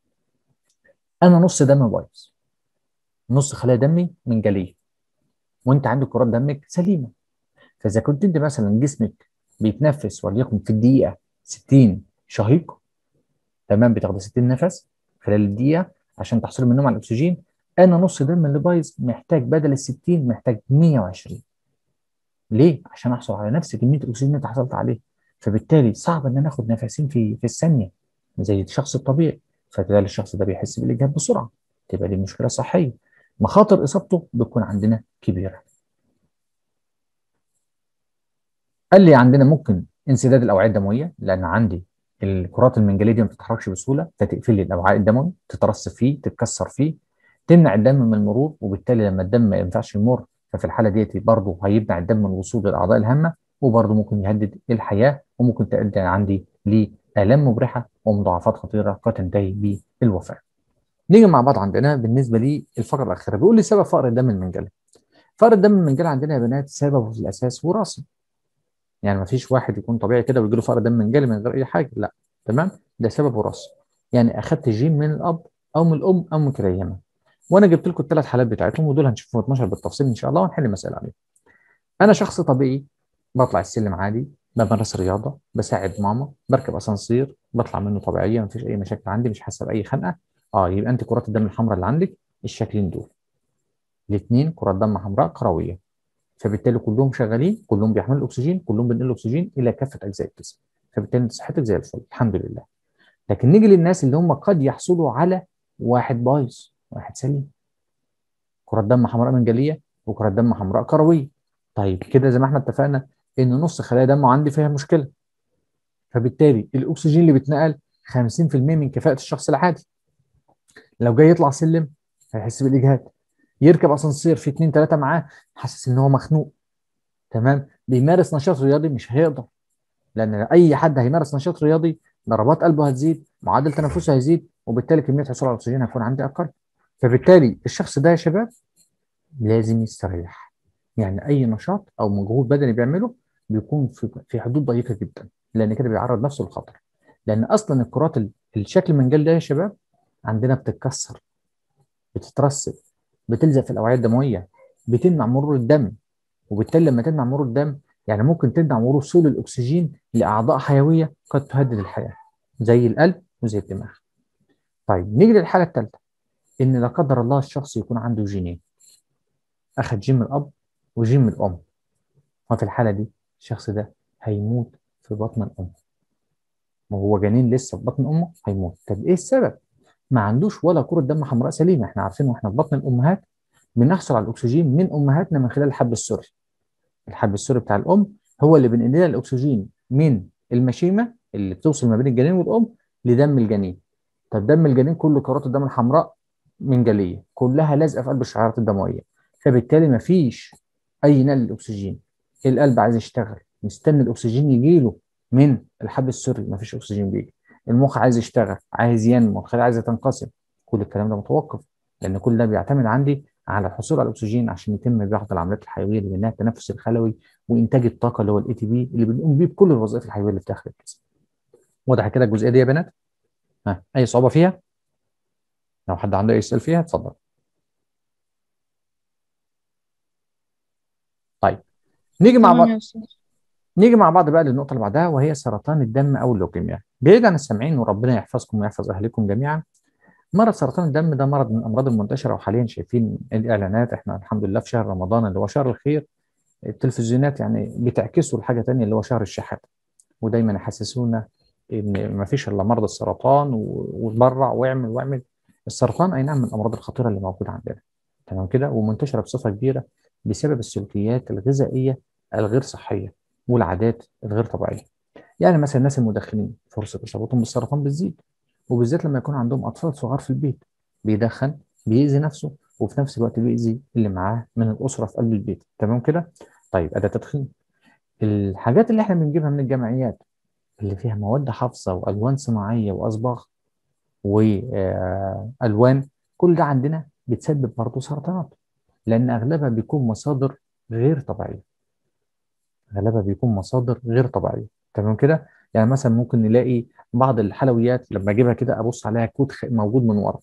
A: أنا نص دم بايظ. نص خلايا دمي منجليه وأنت عندك كرات دمك سليمة. فإذا كنت أنت مثلا جسمك بيتنفس وليكن في الدقيقة 60 شهيق تمام بتاخد 60 نفس خلال الدقيقة عشان تحصل منهم على الأكسجين أنا نص دم اللي بايظ محتاج بدل ال 60 محتاج 120 ليه؟ عشان أحصل على نفس كمية الأكسجين اللي أنت حصلت عليه فبالتالي صعب إن أنا آخد نفسين في في الثانية زي الشخص الطبيعي. فبالتالي الشخص ده بيحس بالإجهاد بسرعة. تبقى دي مشكلة صحية. مخاطر إصابته بتكون عندنا كبيرة. قال لي عندنا ممكن انسداد الأوعية الدموية لأن عندي الكرات المنجليه دي ما بتتحركش بسهولة فتقفل لي الاوعاء الدموي تترسب فيه تتكسر فيه تمنع الدم من المرور وبالتالي لما الدم ما ينفعش يمر ففي الحالة ديت برضه هيمنع الدم من الوصول للأعضاء الهامة وبرضه ممكن يهدد الحياة وممكن تؤدي عندي لآلام مبرحة ومضاعفات خطيرة قد تنتهي بالوفاة. نيجي مع بعض عندنا بالنسبة للفقرة الأخيرة بيقول لي سبب فقر الدم المنجلي. فقر الدم المنجلي عندنا يا بنات سببه في الأساس وراثي. يعني ما فيش واحد يكون طبيعي كده ويجي له فقر دم منجلي من غير أي حاجة لا تمام ده سبب وراثي. يعني أخدت جين من الأب أو من الأم أو من كليهما. وأنا جبت لكم الثلاث حالات بتاعتهم ودول هنشوفهم 12 بالتفصيل إن شاء الله ونحل مسائل عليهم. أنا شخص طبيعي بطلع السلم عادي بمارس رياضه بساعد ماما بركب أسانسير بطلع منه طبيعيه مفيش أي مشاكل عندي مش حاسة بأي خنقة. آه يبقى أنت كرات الدم الحمراء اللي عندك الشكلين دول. الاثنين كرات دم حمراء كروية. فبالتالي كلهم شغالين كلهم بيحملوا الاكسجين كلهم بينقلوا الاكسجين إلى كافة أجزاء الجسم. فبالتالي صحتك زي الفل الحمد لله. لكن نيجي للناس اللي هم قد يحصلوا على واحد بايظ واحد سليم. كرات دم حمراء منجلية وكرات دم حمراء كروية. طيب كده زي ما إحنا اتفقنا إن نص خلايا دمه عندي فيها مشكلة. فبالتالي الأكسجين اللي بيتنقل 50% من كفاءة الشخص العادي. لو جاي يطلع سلم هيحس بالإجهاد. يركب أسانسير في اتنين تلاتة معاه حاسس إن هو مخنوق. تمام؟ بيمارس نشاط رياضي مش هيقدر. لأن أي حد هيمارس نشاط رياضي ضربات قلبه هتزيد معدل تنفسه هيزيد وبالتالي كمية حصول على الأكسجين هيكون عندي أقل. فبالتالي الشخص ده يا شباب لازم يستريح. يعني أي نشاط أو مجهود بدني بيعمله بيكون في في حدود ضيقة جدا لأن كده بيعرض نفسه للخطر. لأن أصلا الكرات الشكل المنجل ده يا شباب عندنا بتتكسر بتترسب بتلزق في الأوعية الدموية بتمنع مرور الدم. وبالتالي لما تمنع مرور الدم يعني ممكن تمنع وصول الأكسجين لأعضاء حيوية قد تهدد الحياة زي القلب وزي الدماغ. طيب نيجي للحالة الثالثه إن لا قدر الله الشخص يكون عنده جينين. أخذ جين من الأب وجين من الام وفي الحالة دي؟ الشخص ده هيموت في بطن الأم. وهو جنين لسه في بطن أمه هيموت. طب إيه السبب؟ ما عندوش ولا كرة دم حمراء سليمة. إحنا عارفين وإحنا في بطن الأمهات بنحصل على الأكسجين من أمهاتنا من خلال الحب السري. الحب السري بتاع الأم هو اللي بينقل لنا الأكسجين من المشيمة اللي بتوصل ما بين الجنين والأم لدم الجنين. طب دم الجنين كله كرات الدم الحمراء منجليه كلها لازقة في قلب الشعيرات الدموية. فبالتالي ما فيش أي نقل للأكسجين. القلب عايز يشتغل مستني الأكسجين يجي له من الحب السري ما فيش أكسجين بيجي المخ عايز يشتغل عايز ينمو الخلايا عايزة تنقسم كل الكلام ده متوقف لأن كل ده بيعتمد عندي على الحصول على الأكسجين عشان يتم بعض العمليات الحيوية اللي منها التنفس الخلوي وإنتاج الطاقة اللي هو ال ATP اللي بنقوم بيه بكل الوظائف الحيوية اللي في داخل الجسم. واضح كده الجزئية دي يا بنات؟ ها أي صعوبة فيها؟ لو حد عنده أي سؤال فيها اتفضل. طيب نيجي مع بعض. نيجي مع بعض بقى للنقطة اللي بعدها وهي سرطان الدم أو اللوكيميا. بعيد عن السامعين وربنا يحفظكم ويحفظ أهلكم جميعا. مرض سرطان الدم ده مرض من الأمراض المنتشرة وحاليا شايفين الإعلانات. إحنا الحمد لله في شهر رمضان اللي هو شهر الخير التلفزيونات يعني بتعكسوا لحاجه تانية اللي هو شهر الشحاته ودايما يحسسونا إن ما فيش إلا مرض السرطان وتبرع واعمل واعمل. السرطان أي نعم من الأمراض الخطيرة اللي موجودة عندنا. تمام كده؟ ومنتشرة بصفة كبيرة بسبب السلوكيات الغذائية الغير صحية والعادات الغير طبيعية. يعني مثلا الناس المدخنين فرصة اصابتهم بالسرطان بتزيد وبالذات لما يكون عندهم أطفال صغار في البيت. بيدخن بيأذي نفسه وفي نفس الوقت بيأذي اللي معاه من الأسرة في قلب البيت. تمام كده؟ طيب أداة تدخين الحاجات اللي إحنا بنجيبها من الجمعيات اللي فيها مواد حافظة وألوان صناعية وأصباغ والوان كل ده عندنا بتسبب برضه سرطانات لأن أغلبها بيكون مصادر غير طبيعية. اغلبها بيكون مصادر غير طبيعية. تمام كده؟ يعني مثلا ممكن نلاقي بعض الحلويات لما أجيبها كده أبص عليها كود موجود من ورا.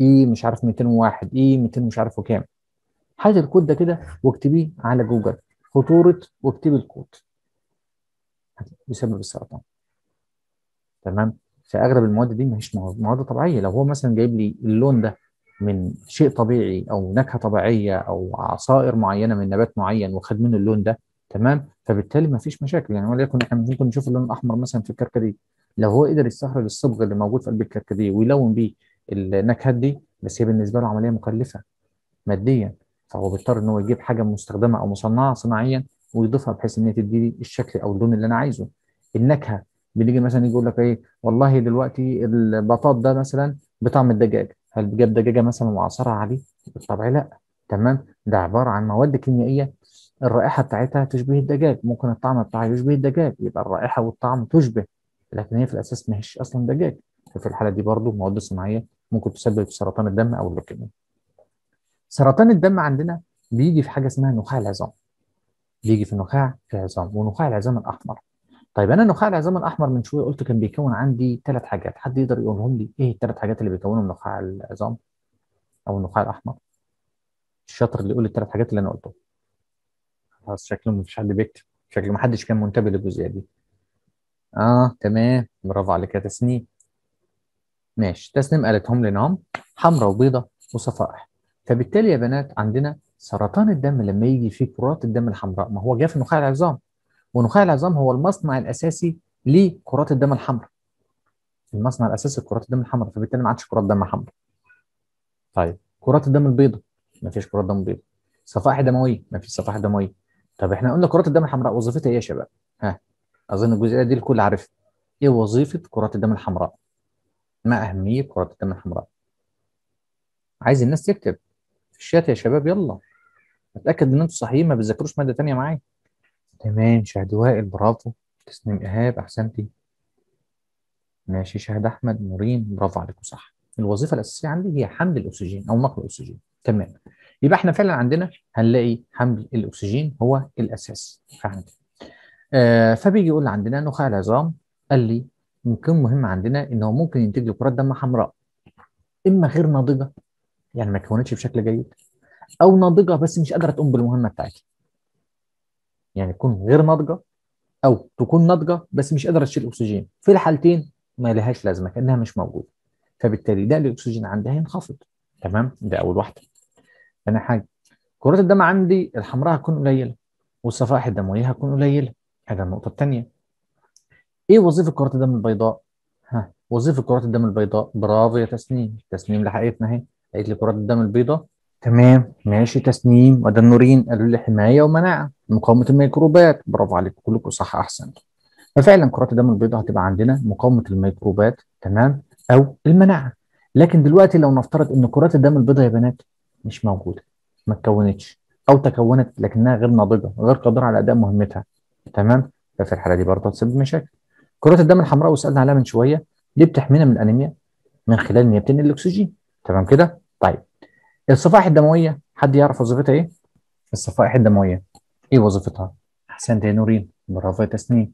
A: E مش عارف 201 E 200 مش عارف وكام. هات الكود ده كده واكتبيه على جوجل. خطورة واكتبي الكود. بسبب السرطان. تمام؟ فاغلب المواد دي مش مواد طبيعية. لو هو مثلا جايب لي اللون ده من شيء طبيعي أو نكهة طبيعية أو عصائر معينة من نبات معين وخد منه اللون ده تمام؟ فبالتالي ما فيش مشاكل. يعني وليكن إحنا ممكن نشوف اللون الأحمر مثلا في الكركديه. لو هو قدر يستخرج الصبغ اللي موجود في قلب الكركديه ويلون بيه النكهات دي بس هي بالنسبة له عملية مكلفة ماديا فهو بيضطر إن هو يجيب حاجة مستخدمة أو مصنعة صناعيا ويضيفها بحيث إن هي تدي لي الشكل أو اللون اللي أنا عايزه. النكهة بنيجي مثلا يقول لك إيه والله دلوقتي البطاط ده مثلا بطعم الدجاج. هل جاب دجاجة مثلا وعصرها عليه؟ بالطبع لا. تمام؟ ده عبارة عن مواد كيميائية الرائحة بتاعتها تشبه الدجاج. ممكن الطعم بتاعها يشبه الدجاج يبقى الرائحة والطعم تشبه لكن هي في الأساس ما هيش أصلا دجاج. ففي الحالة دي برضو مواد صناعية ممكن تسبب سرطان الدم أو اللوكيميا سرطان الدم عندنا بيجي في حاجة اسمها نخاع العظام. بيجي في نخاع العظام ونخاع العظام الأحمر. طيب أنا نخاع العظام الأحمر من شوية قلت كان بيكون عندي ثلاث حاجات. حد يقدر يقولهم لي إيه الثلاث حاجات اللي بيكونوا نخاع العظام أو النخاع الأحمر؟ الشاطر اللي يقول الثلاث حاجات اللي أنا قلتهم. خلاص شكله مفيش حد بيكتب. شكله ما حدش كان منتبه للجزئية دي. آه تمام. برافو عليك يا تسنيم. ماشي. تسنيم قالتهم لنا هم حمراء وبيضة وصفائح. فبالتالي يا بنات عندنا سرطان الدم لما يجي فيه كرات الدم الحمراء. ما هو جاء في نخاع العظام. ونخاع العظام هو المصنع الأساسي لكرات الدم الحمراء. المصنع الأساسي لكرات الدم الحمراء. فبالتالي ما عادش كرات دم حمراء. طيب كرات الدم البيضاء ما فيش كرات دم بيضاء صفائح دموية. ما فيش صفائح دموية. طب إحنا قلنا كرات الدم الحمراء وظيفتها إيه يا شباب؟ ها أظن الجزئية دي الكل عارفها. إيه وظيفة كرات الدم الحمراء؟ ما أهمية كرات الدم الحمراء؟ عايز الناس تكتب في الشات يا شباب يلا. أتأكد إن أنتوا صحيحين ما بتذاكروش مادة ثانية معايا. تمام شهد وائل برافو. تسنيم إيهاب أحسنتي. ماشي شهد أحمد نورين برافو عليكم صح. الوظيفة الأساسية عندي هي حمل الأكسجين أو نقل الأكسجين. تمام. يبقى إحنا فعلا عندنا هنلاقي حمل الأكسجين هو الأساس فعندي آه فبيجي يقول عندنا نخاع العظام قال لي ممكن مهم عندنا إن هو ممكن ينتج له كرات دم حمراء إما غير ناضجة يعني ما كونتش بشكل جيد أو ناضجة بس مش قادرة تقوم بالمهمة بتاعتها يعني تكون غير ناضجة أو تكون ناضجة بس مش قادرة تشيل أكسجين. في الحالتين ما لهاش لازمة كأنها مش موجودة. فبالتالي ده الأكسجين عندها ينخفض. تمام؟ ده أول واحدة. ثاني حاجة. كرات الدم عندي الحمراء هتكون قليلة والصفائح الدموية هتكون قليلة. هذا النقطة الثانية إيه وظيفة كرات الدم البيضاء؟ ها وظيفة كرات الدم البيضاء برافو يا تسنيم. تسنيم لحقتنا أهي. قالت لي كرات الدم البيضاء؟ تمام ماشي تسنيم. وده النورين. قالوا لي حماية ومناعة مقاومه الميكروبات. برافو عليكم كلكم صح أحسن. ففعلا كرات الدم البيضاء هتبقى عندنا مقاومه الميكروبات تمام أو المناعة. لكن دلوقتي لو نفترض إن كرات الدم البيضاء يا بنات مش موجودة ما اتكونتش. أو تكونت لكنها غير ناضجة غير قادرة على أداء مهمتها. تمام؟ ففي الحالة دي برضه هتسبب مشاكل. كرات الدم الحمراء وسألنا عليها من شوية دي بتحمينا من الأنيميا؟ من خلال ان هي بتنقل الأكسجين. تمام كده؟ طيب. الصفائح الدموية حد يعرف وظيفتها إيه؟ الصفائح الدموية. إيه وظيفتها؟ أحسنت يا نورين. برافو يا تسنيم.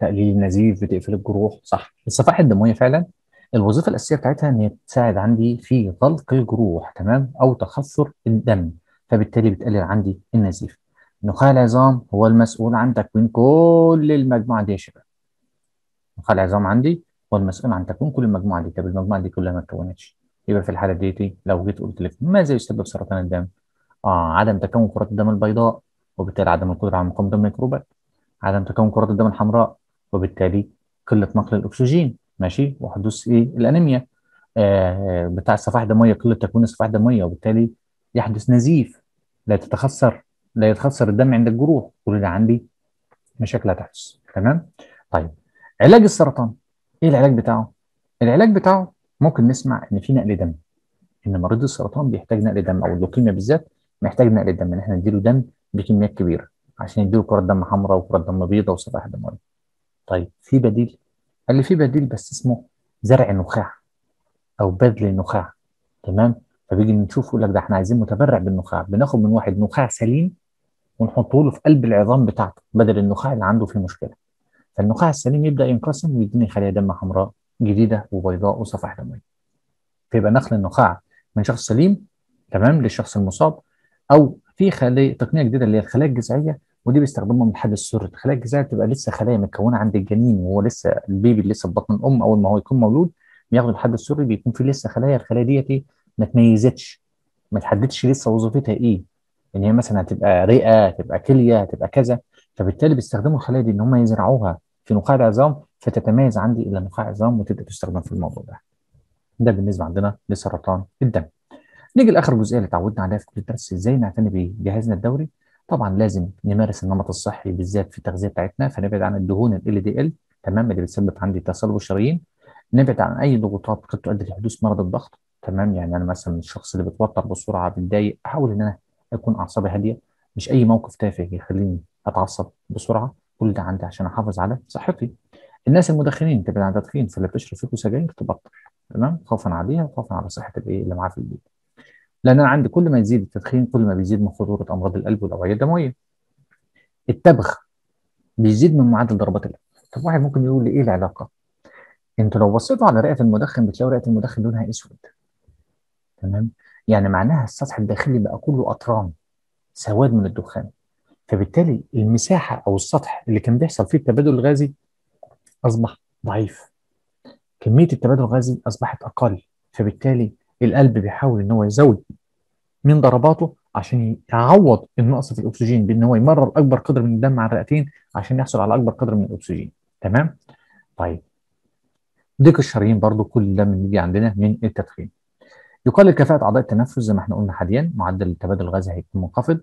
A: تقليل النزيف بتقفل الجروح. صح. الصفائح الدموية فعلا الوظيفة الأساسية بتاعتها إن هي تساعد عندي في غلق الجروح تمام؟ أو تخثر الدم. فبالتالي بتقلل عندي النزيف. نخاع العظام هو المسؤول عن تكوين كل المجموعة دي يا شباب. نخاع العظام عندي هو المسؤول عن تكوين كل المجموعة دي. طب المجموعة دي كلها ما اتكونتش. يبقى في الحالة دي لو جيت قلت لك ماذا يسبب سرطان الدم؟ آه عدم تكون كرات الدم البيضاء وبالتالي عدم القدرة على مقاومة الميكروبات. عدم تكون كرات الدم الحمراء وبالتالي قلة نقل الأكسجين. ماشي؟ وحدوث إيه؟ الأنيميا. آه بتاع الصفائح الدمويه قلة تكوين الصفائح الدمويه وبالتالي يحدث نزيف لا تتخثر لا يتخثر الدم عند الجروح. كل ده عندي مشاكل هتحدث تمام؟ طيب. علاج السرطان. إيه العلاج بتاعه؟ العلاج بتاعه ممكن نسمع إن في نقل دم إن مريض السرطان بيحتاج نقل دم أو اللوكيميا بالذات محتاج نقل دم إن إحنا نديله دم بكميات كبيرة عشان يديله كرات دم حمراء وكرات دم بيضاء وصفائح دموية. طيب في بديل. قال لي في بديل بس اسمه زرع النخاع أو بذل النخاع تمام؟ فبيجي نشوف يقول لك ده إحنا عايزين متبرع بالنخاع بناخد من واحد نخاع سليم ونحطه له في قلب العظام بتاعته بدل النخاع اللي عنده فيه مشكلة. فالنخاع السليم يبدأ ينقسم ويديني خلايا دم حمراء جديدة وبيضاء وصفائح دموية. فيبقى نقل النخاع من شخص سليم تمام؟ للشخص المصاب أو في خلية تقنية جديدة اللي هي الخلايا الجذعية ودي بيستخدمها من الحد السري الخلايا الجذعيه بتبقى لسه خلايا متكونة عند الجنين وهو لسه البيبي اللي لسه في بطن الأم أول ما هو يكون مولود بياخد الحد السري بيكون في لسه خلايا. الخلايا ديت إيه؟ ما تميزتش. ما تحددش لسه وظيفتها إيه. ان هي مثلا هتبقى رئة هتبقى كلية هتبقى كذا. فبالتالي بيستخدموا الخلايا دي إن هم يزرعوها في نخاع العظام فتتميز عندي إلى نخاع عظام وتبدأ تستخدم في الموضوع ده. ده بالنسبة عندنا لسرطان الدم. نيجي لآخر جزئية اللي اتعودنا عليها في كل إزاي نعتني بجهازنا الدوري؟ طبعا لازم نمارس النمط الصحي بالذات في التغذية بتاعتنا فنبعد عن الدهون ال دي ال تمام اللي بتسبب عندي تصلب الشرايين. نبعد عن أي ضغوطات قد تؤدي لحدوث مرض الضغط تمام يعني أنا مثلا الشخص اللي بيتوتر بسرعة بيتضايق أحاول إن أنا أكون أعصابي هادية. مش أي موقف تافه يخليني أتعصب بسرعة كل ده عندي عشان أحافظ على صحتي. الناس المدخنين تبعد عن التدخين فاللي بتشرب فيكم سجاير تبطل تمام خوفا عليها وخوفا على صحة الإيه اللي معاه في البيت. لأن أنا عندي كل ما يزيد التدخين كل ما بيزيد من خطورة أمراض القلب والأوعية الدموية. التبغ بيزيد من معدل ضربات القلب. طب واحد ممكن يقول لي إيه العلاقة؟ أنتوا لو بصيتوا على رئة المدخن بتلاقوا رئة المدخن لونها أسود. تمام؟ يعني معناها السطح الداخلي بقى كله أطران سواد من الدخان. فبالتالي المساحة أو السطح اللي كان بيحصل فيه التبادل الغازي أصبح ضعيف. كمية التبادل الغازي أصبحت أقل. فبالتالي القلب بيحاول إن هو يزود من ضرباته عشان يعوض النقص في الأكسجين بإن هو يمرر أكبر قدر من الدم على الرئتين عشان يحصل على أكبر قدر من الأكسجين. تمام؟ طيب. ضيق الشرايين برضو كل ده بيجي عندنا من التدخين. يقلل كفاءة أعضاء التنفس زي ما إحنا قلنا حاليا معدل التبادل الغازي هيكون منخفض.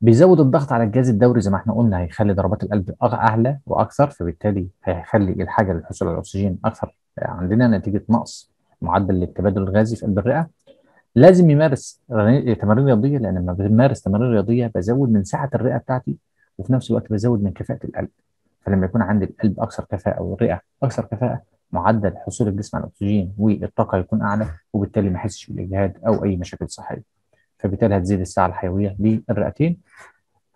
A: بيزود الضغط على الجهاز الدوري زي ما إحنا قلنا هيخلي ضربات القلب أعلى وأكثر فبالتالي هيخلي الحاجة للحصول على الأكسجين أكثر عندنا نتيجة نقص. معدل التبادل الغازي في قلب الرئة لازم يمارس تمارين رياضية لأن لما بمارس تمارين رياضية بزود من سعة الرئة بتاعتي وفي نفس الوقت بزود من كفاءة القلب. فلما يكون عندي القلب أكثر كفاءة والرئة أكثر كفاءة معدل حصول الجسم على الأكسجين والطاقة يكون أعلى وبالتالي ما يحسش بالإجهاد أو أي مشاكل صحية. فبالتالي هتزيد السعة الحيوية للرئتين.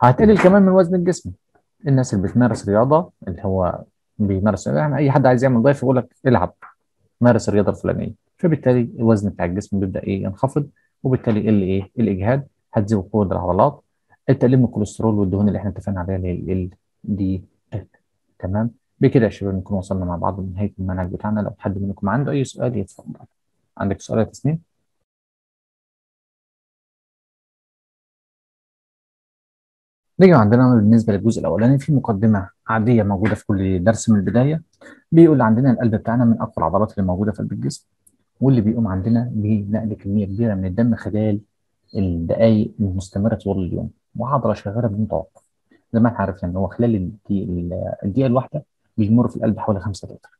A: هتقلل كمان من وزن الجسم. الناس اللي بتمارس رياضة اللي هو بيمارس يعني أي حد عايز يعمل ضيف يقول لك العب. مارس الرياضة الفلانية. فبالتالي الوزن بتاع الجسم بيبدأ إيه؟ ينخفض وبالتالي يقل إيه؟ الإجهاد؟ هتزيد قوة العضلات. التقليل الكوليسترول والدهون اللي إحنا اتفقنا عليها اللي هي ال دي تمام؟ بكده يا شباب نكون وصلنا مع بعض لنهاية المنهج بتاعنا. لو حد منكم عنده أي سؤال يتفضل. عندك سؤال يا تسنيم؟ نيجي عندنا بالنسبة للجزء الأولاني في مقدمة عادية موجودة في كل درس من البداية بيقول عندنا القلب بتاعنا من أقوى العضلات اللي موجودة في قلب الجسم واللي بيقوم عندنا بنقل كمية كبيرة من الدم خلال الدقائق المستمرة طول اليوم وعضلة شغالة بدون توقف. زي ما إحنا عارفين ان هو خلال الدقيقة الواحدة بيمر في القلب حوالي 5 لتر.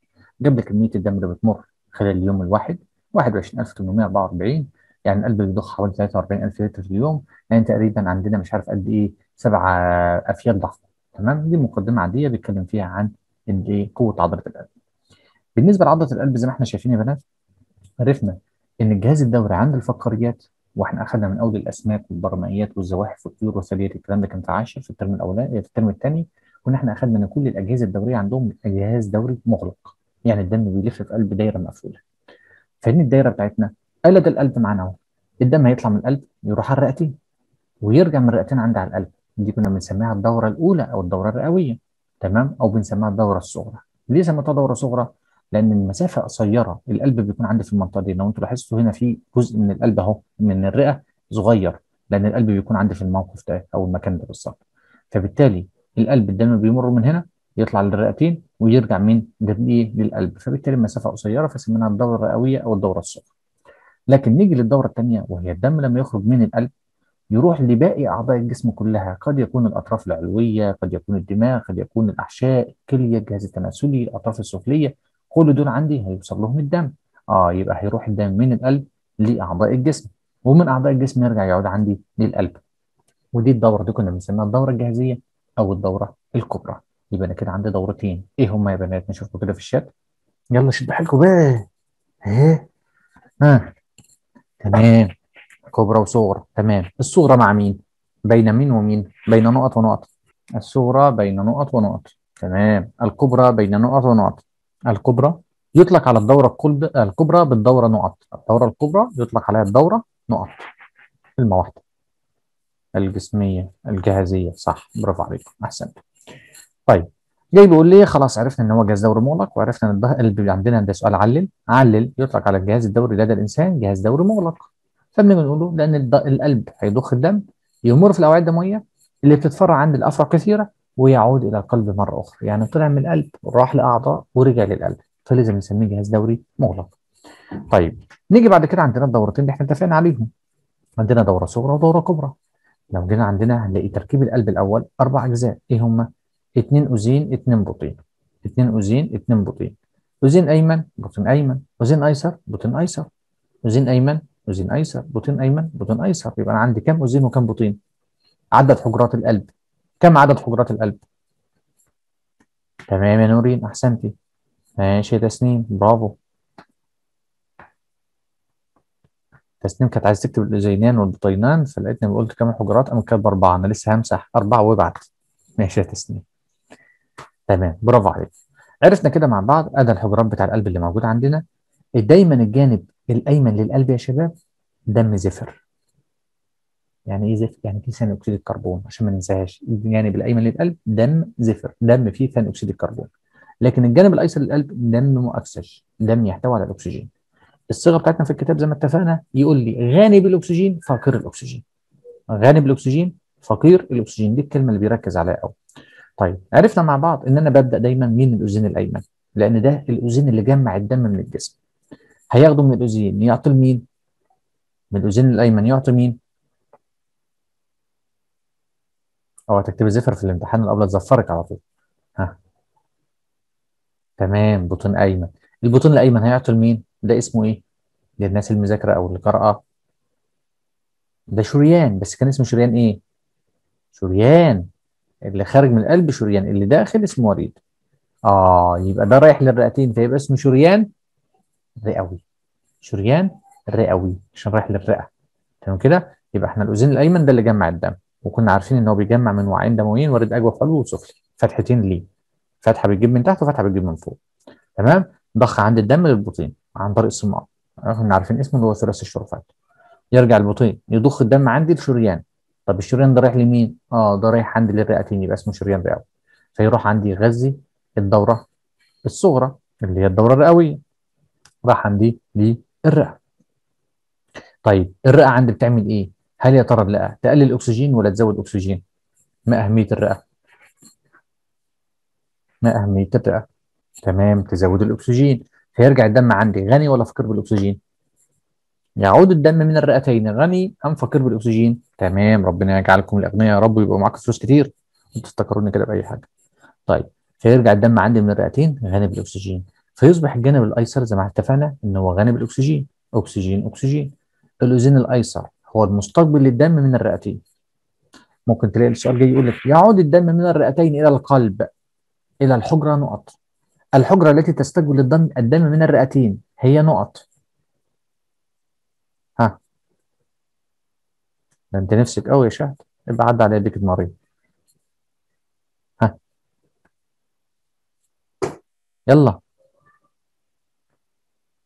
A: قبل كمية الدم اللي بتمر خلال اليوم الواحد 21844 يعني القلب بيضخ حوالي 43000 لتر في اليوم يعني تقريبا عندنا مش عارف قد إيه سبعة افيال ضخمة تمام؟ دي مقدمة عادية بيتكلم فيها عن قد إيه قوة عضلة القلب. بالنسبة لعضلة القلب زي ما إحنا شايفين يا بنات عرفنا إن الجهاز الدوري عند الفقاريات وإحنا اخذنا من أول الأسماك والبرمائيات والزواحف والطيور والثدييات الكلام ده كان في عاشر في الترم الأولاني في الترم الثاني وإن إحنا اخذنا ان كل الأجهزة الدورية عندهم جهاز دوري مغلق يعني الدم بيلف في قلب دايرة مقفولة. فين الدايرة بتاعتنا؟ قال ده القلب معانا أهو. الدم هيطلع من القلب يروح على الرئتين ويرجع من الرئتين عند على القلب. دي كنا بنسميها الدورة الأولى أو الدورة الرئوية تمام؟ أو بنسميها الدورة الصغرى. ليه سميتها دورة صغرى؟ لأن المسافة قصيرة. القلب بيكون عندي في المنطقة دي. لو أنتوا لاحظتوا هنا في جزء من القلب أهو من الرئة صغير لأن القلب بيكون عندي في الموقف ده أو المكان ده بالظبط. فبالتالي القلب الدم بيمر من هنا يطلع للرئتين ويرجع من للقلب. فبالتالي المسافة قصيرة فسميناها الدورة الرئوية أو الدورة الصغرى. لكن نيجي للدورة الثانية وهي الدم لما يخرج من القلب يروح لباقي أعضاء الجسم كلها. قد يكون الأطراف العلوية قد يكون الدماغ قد يكون الاحشاء الكلية الجهاز التناسلي الأطراف السفلية كل دول عندي هيوصل لهم الدم. آه يبقى هيروح الدم من القلب لأعضاء الجسم ومن أعضاء الجسم يرجع يعود عندي للقلب. ودي الدورة دي كنا بنسميها الدورة الجهازيه أو الدورة الكبرى. يبقى أنا كده عندي دورتين. إيه هما يا بنات؟ نشوفكم كده في الشات. يلا شد حيلكم. بقى إيه ها. تمام. كبرى وصغرى. تمام. الصغرى مع مين؟ بين مين ومين؟ بين نقط ونقط. الصغرى بين نقط ونقط. تمام. الكبرى بين نقط ونقط. الكبرى يطلق على الدورة. الكبرى بالدورة نقط. الدورة الكبرى يطلق عليها الدورة نقط. كلمة واحدة. الجسمية الجهازية. صح. برافو عليكم أحسنت. طيب. جاي بيقول لي خلاص عرفنا إن هو جهاز دوري مغلق وعرفنا إن عندنا ده سؤال علل. علل يطلق على الجهاز الدوري لدى الإنسان جهاز دوري مغلق. فبنيجي نقول له لأن القلب هيضخ الدم يمر في الأوعية الدموية اللي بتتفرع عند الأفرع كثيرة ويعود إلى القلب مرة أخرى. يعني طلع من القلب وراح لأعضاء ورجع للقلب. فلازم نسميه جهاز دوري مغلق. طيب نيجي بعد كده عندنا الدورتين اللي إحنا اتفقنا عليهم. عندنا دورة صغرى ودورة كبرى. لو جينا عندنا هنلاقي تركيب القلب الأول أربع أجزاء. إيه هم اتنين أوزين اتنين بطين اتنين أوزين اتنين بطين أوزين أيمن بطين أيمن. أوزين أيسر بطين أيسر. أوزين أيمن أوزين أيسر بطين أيمن بطين أيسر. يبقى أنا عندي كام أوزين وكام بطين عدد حجرات القلب. كم عدد حجرات القلب؟ تمام يا نورين أحسنتي. ماشي يا تسنيم برافو. تسنيم كانت عايزة تكتب الاذينان والبطينان فلقيتني قلت كام حجرات؟ قامت كاتبه أربعة أنا لسه همسح. أربعة وابعت ماشي يا تسنيم. تمام برافو عليك. عرفنا كده مع بعض ادي الحجرات بتاع القلب اللي موجود عندنا. دايما الجانب الأيمن للقلب يا شباب دم زفر. يعني إيه زفر؟ يعني فيه ثاني أكسيد الكربون عشان ما ننساهاش. الجانب الايمن للقلب دم زفر. دم فيه ثاني أكسيد الكربون. لكن الجانب الأيسر للقلب دم مؤكسج دم يحتوي على الأكسجين. الصيغة بتاعتنا في الكتاب زي ما اتفقنا يقول لي غني بالاكسجين فقير الأكسجين. غني بالاكسجين فقير الأكسجين. دي الكلمة اللي بيركز عليها قوي طيب عرفنا مع بعض إن أنا ببدأ دايما من الاذين الأيمن لأن ده الاذين اللي جمع الدم من الجسم. هياخده من الاذين يعطي لمين؟ من الاذين الأيمن يعطي مين؟ أو هتكتب زفر في الامتحان الابيض زفرك على طول. ها. تمام بطون أيمن. البطون الأيمن هيعطي لمين؟ ده اسمه إيه؟ للناس المذاكرة أو قرأ ده شريان بس كان اسمه شريان إيه؟ شريان. اللي خارج من القلب شريان اللي داخل اسمه وريد. آه يبقى ده رايح للرئتين فيبقى اسمه شريان رئوي شريان رئوي عشان رايح للرئة. تمام كده؟ يبقى إحنا الاذين الأيمن ده اللي جمع الدم. وكنا عارفين إن هو بيجمع من وعين دمويين وريد اجوف علوي وسفلي. فتحتين ليه. فتحة بتجيب من تحت وفتحة بتجيب من فوق. تمام؟ ضخ عند الدم للبطين عن طريق الصمام إحنا عارفين اسمه اللي هو ثلاثي الشرفات. يرجع البطين يضخ الدم عندي لشريان. طب الشريان ده رايح لمين؟ آه ده رايح عندي للرئتين يبقى اسمه شريان رئوي. فيروح عندي يغذي الدورة الصغرى اللي هي الدورة الرئوية. راح عندي للرئة طيب الرئة عندي بتعمل إيه؟ هل يا ترى الرئه تقلل الأكسجين ولا تزود أكسجين؟ ما اهميه الرئه؟ ما اهميه الرئه؟ تمام تزود الأكسجين فيرجع الدم عندي غني ولا فقير بالأكسجين؟ يعود الدم من الرئتين غني أم فقير بالأكسجين؟ تمام ربنا يجعلكم الاغنياء يا رب ويبقى معاكم فلوس كتير تفتكروني كده بأي حاجة. طيب فيرجع الدم عندي من الرئتين غني بالأكسجين فيصبح الجانب الأيسر زي ما اتفقنا إن هو غني بالاكسجين أكسجين أكسجين. الاذين الأيسر هو المستقبل للدم من الرئتين. ممكن تلاقي السؤال جاي يقول لك يعود الدم من الرئتين إلى القلب إلى الحجرة نقط. الحجرة التي تستقبل الدم الدم من الرئتين هي نقط. ها. ده أنت نفسك قوي يا شهد. يبقى عدى على يديك المريض. ها. يلا.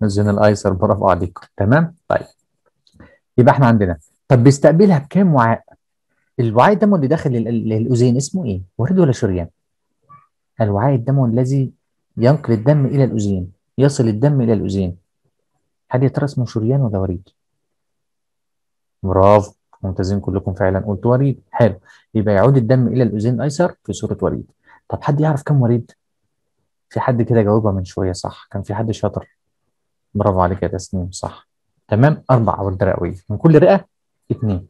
A: الزين الأيسر برافو عليكم تمام؟ طيب. يبقى إحنا عندنا. طب بيستقبلها بكام وعاء؟ الوعاء الدموي اللي داخل للأذين اسمه إيه؟ وريد ولا شريان؟ الوعاء الدموي الذي ينقل الدم إلى الأذين يصل الدم إلى الأذين. هل يا ترى اسمه شريان ولا وريد؟ برافو. ممتازين كلكم فعلا. قلت وريد. حلو. يبقى يعود الدم إلى الأذين الأيسر في صورة وريد. طب حد يعرف كم وريد؟ في حد كده جاوبها من شوية صح. كان في حد شاطر. برافو عليك يا تسنيم صح. تمام. أربع اورده رئويه من كل رئة اثنين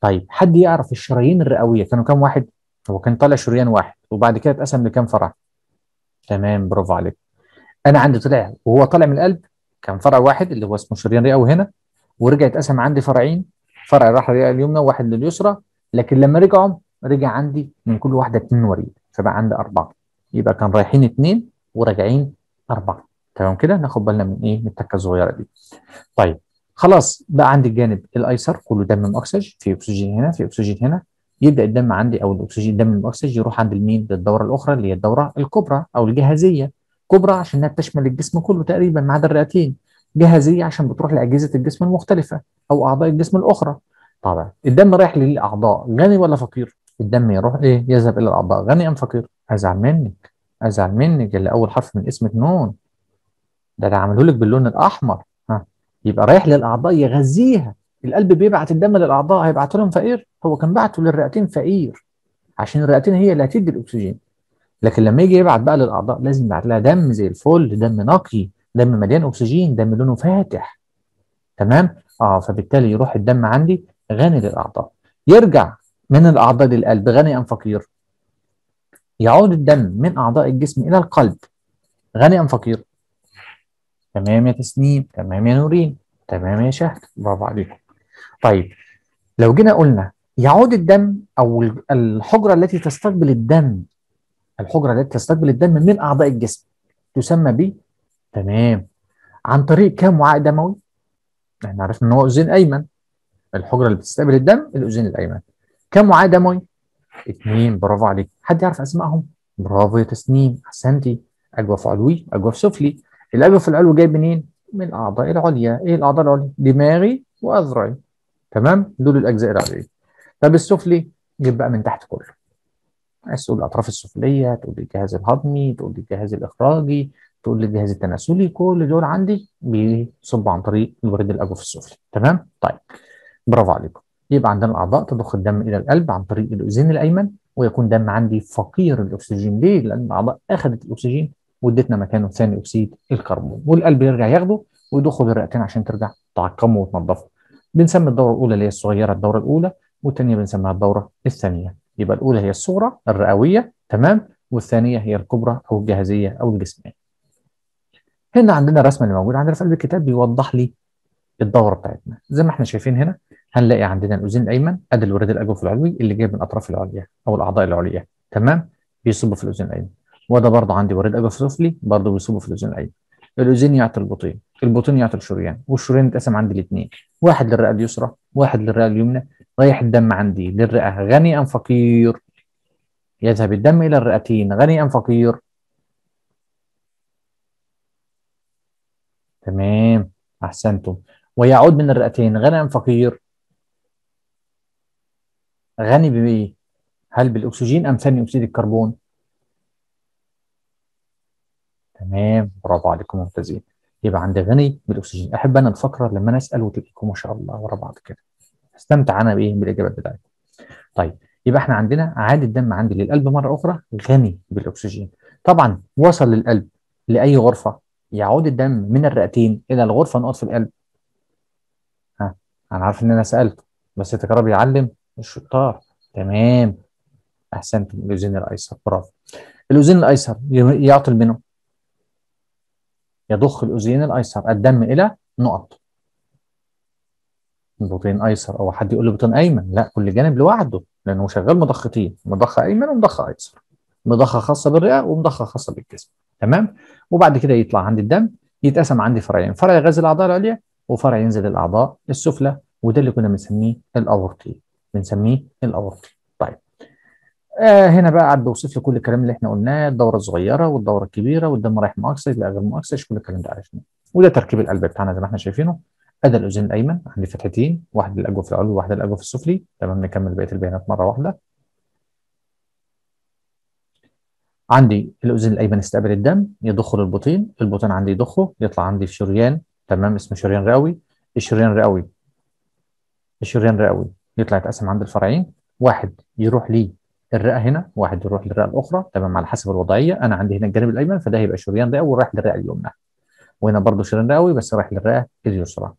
A: طيب حد يعرف الشرايين الرئوية؟ كانوا كام واحد؟ هو كان طالع شريان واحد وبعد كده اتقسم لكام فرع؟ تمام برافو عليك. أنا عندي طلع وهو طالع من القلب كان فرع واحد اللي هو اسمه شريان رئوي هنا ورجع اتقسم عندي فرعين. فرع راح للرئه اليمنى وواحد لليسرى. لكن لما رجعوا رجع عندي من كل واحدة اثنين وريد فبقى عندي أربعة. يبقى كان رايحين اثنين وراجعين أربعة. تمام كده؟ ناخد بالنا من إيه؟ من التكة الصغيرة دي. طيب خلاص بقى عندي الجانب الأيسر كله دم مؤكسج في أكسجين هنا في أكسجين هنا. يبدأ الدم عندي أو الأكسجين الدم المؤكسج يروح عند المين للدورة الأخرى اللي هي الدورة الكبرى أو الجهازية. كبرى عشان انها بتشمل الجسم كله تقريبا ما عدا الرئتين. جهازية عشان بتروح لأجهزة الجسم المختلفة أو أعضاء الجسم الأخرى. طبعا الدم رايح للأعضاء. غني ولا فقير؟ الدم يروح إيه؟ يذهب إلى الأعضاء. غني أم فقير؟ أزعل منك. أزعل منك. اللي أول حرف من اسمك نون. ده أنا عامله لك باللون الأحمر. ها يبقى رايح للأعضاء يغذيها. القلب بيبعت الدم للأعضاء هيبعته لهم فقير؟ هو كان بعته للرئتين فقير عشان الرئتين هي اللي هتدي الأكسجين. لكن لما يجي يبعت بقى للأعضاء لازم يبعت لها دم زي الفل دم نقي دم مليان أكسجين دم لونه فاتح. تمام؟ آه فبالتالي يروح الدم عندي غني للأعضاء. يرجع من الأعضاء للقلب غني أم فقير؟ يعود الدم من أعضاء الجسم إلى القلب غني أم فقير؟ تمام يا تسنيم تمام يا نورين تمام يا شهد برافو عليكم. طيب لو جينا قلنا يعود الدم أو الحجرة التي تستقبل الدم الحجرة التي تستقبل الدم من أعضاء الجسم تسمى ب تمام. عن طريق كام وعاء دموي؟ إحنا عرفنا إن هو اذين أيمن. الحجرة اللي بتستقبل الدم الاذين الأيمن. كم وعاء دموي؟ اثنين برافو عليك. حد يعرف أسمائهم؟ برافو يا تسنيم. أحسنتي. أجوف علوي أجوف سفلي. الاجوف العلوي جاي منين؟ من الأعضاء العليا. إيه الأعضاء العليا؟ دماغي وأذرعي. تمام؟ دول الأجزاء العلويه طب السفلي؟ جيب بقى من تحت كله. عايز تقول الأطراف السفلية تقول الجهاز الهضمي تقول الجهاز الإخراجي تقول لي الجهاز التناسلي كل دول عندي بيصبوا عن طريق الوريد الأجوف السفلي. تمام؟ طيب. برافو عليكم. يبقى عندنا الأعضاء تضخ الدم إلى القلب عن طريق الاذين الأيمن ويكون دم عندي فقير الأكسجين. ليه؟ لأن الأعضاء أخذت الأكسجين وادتنا مكانه ثاني أكسيد الكربون والقلب يرجع ياخده ويضخه للرئتين عشان ترجع تعقمه وتنظفه. بنسمي الدورة الأولى اللي هي الصغيرة الدورة الأولى والثانيه بنسميها الدورة الثانية. يبقى الأولى هي الصغرى الرئوية تمام؟ والثانية هي الكبرى أو الجهازيه أو الجسمية. هنا عندنا الرسمه اللي موجودة عندنا في قلب الكتاب بيوضح لي الدورة بتاعتنا. زي ما إحنا شايفين هنا هنلاقي عندنا الاذين الأيمن أدي الوريد الأجوف العلوي اللي جاي من الاطراف العليا أو الأعضاء العليا تمام؟ بيصب في الاذين الأيمن. وده برضه عندي وريد اجوف سفلي برضه بيصب في الاذين الايمن الاذين يعطي البطين البطين يعطي الشريان والشريان يتقسم عندي الاثنين. واحد للرئة اليسرى واحد للرئة اليمنى رايح الدم عندي للرئة غني أم فقير؟ يذهب الدم إلى الرئتين غني أم فقير؟ تمام أحسنتم. ويعود من الرئتين غني أم فقير؟ غني بإيه؟ هل بالأكسجين أم ثاني أكسيد الكربون؟ تمام برافو عليكم ممتازين. يبقى عندي غني بالأكسجين. أحب أنا الفقرة لما أنا أسأل وتبقوا ما شاء الله ورا بعض كده. استمتع أنا بإيه؟ بالإجابات بتاعتي طيب يبقى إحنا عندنا عاد الدم عندي للقلب مرة أخرى غني بالأكسجين. طبعا وصل للقلب لأي غرفة يعود الدم من الرئتين إلى الغرفة نقط في القلب؟ ها أنا عارف إن أنا سألت بس التكرار بيعلم الشطار. تمام. أحسنتم. الاذين الأيسر. برافو. الاذين الأيسر يعطي منه. يضخ الأذين الأيسر الدم إلى نقط. بطين أيسر أو حد يقول لي بطين أيمن لا كل جانب لوحده لأنه شغال مضختين مضخة أيمن ومضخة أيسر. مضخة خاصة بالرئة ومضخة خاصة بالجسم. تمام؟ وبعد كده يطلع عندي الدم يتقسم عندي فرعين فرع يغذي الأعضاء العليا وفرع ينزل الأعضاء السفلى وده اللي كنا بنسميه الاورطي بنسميه الاورطي طيب آه هنا بقى قاعد بوصف لي كل الكلام اللي إحنا قلناه الدورة الصغيرة والدورة الكبيرة والدم رايح مؤكسج لا غير مؤكسج كل الكلام ده عرفناه. وده تركيب القلب بتاعنا زي ما إحنا شايفينه. ادي الاذين الأيمن عندي فتحتين واحد للأجوف العلوي وواحده للأجوف السفلي. تمام نكمل بقية البيانات مرة واحدة. عندي الأذن الأيمن استقبل الدم يضخه للبطين البطين عندي يضخه يطلع عندي في شريان تمام اسمه شريان رئوي. الشريان الرئوي الشريان الرئوي يطلع يتقسم عند الفرعين. واحد يروح لي الرئة هنا واحد يروح للرئة الأخرى تمام على حسب الوضعية. أنا عندي هنا الجانب الأيمن فده هيبقى شريان رئوي رايح للرئة اليمنى. وهنا برضه شريان رئوي بس رايح للرئة اليسرى.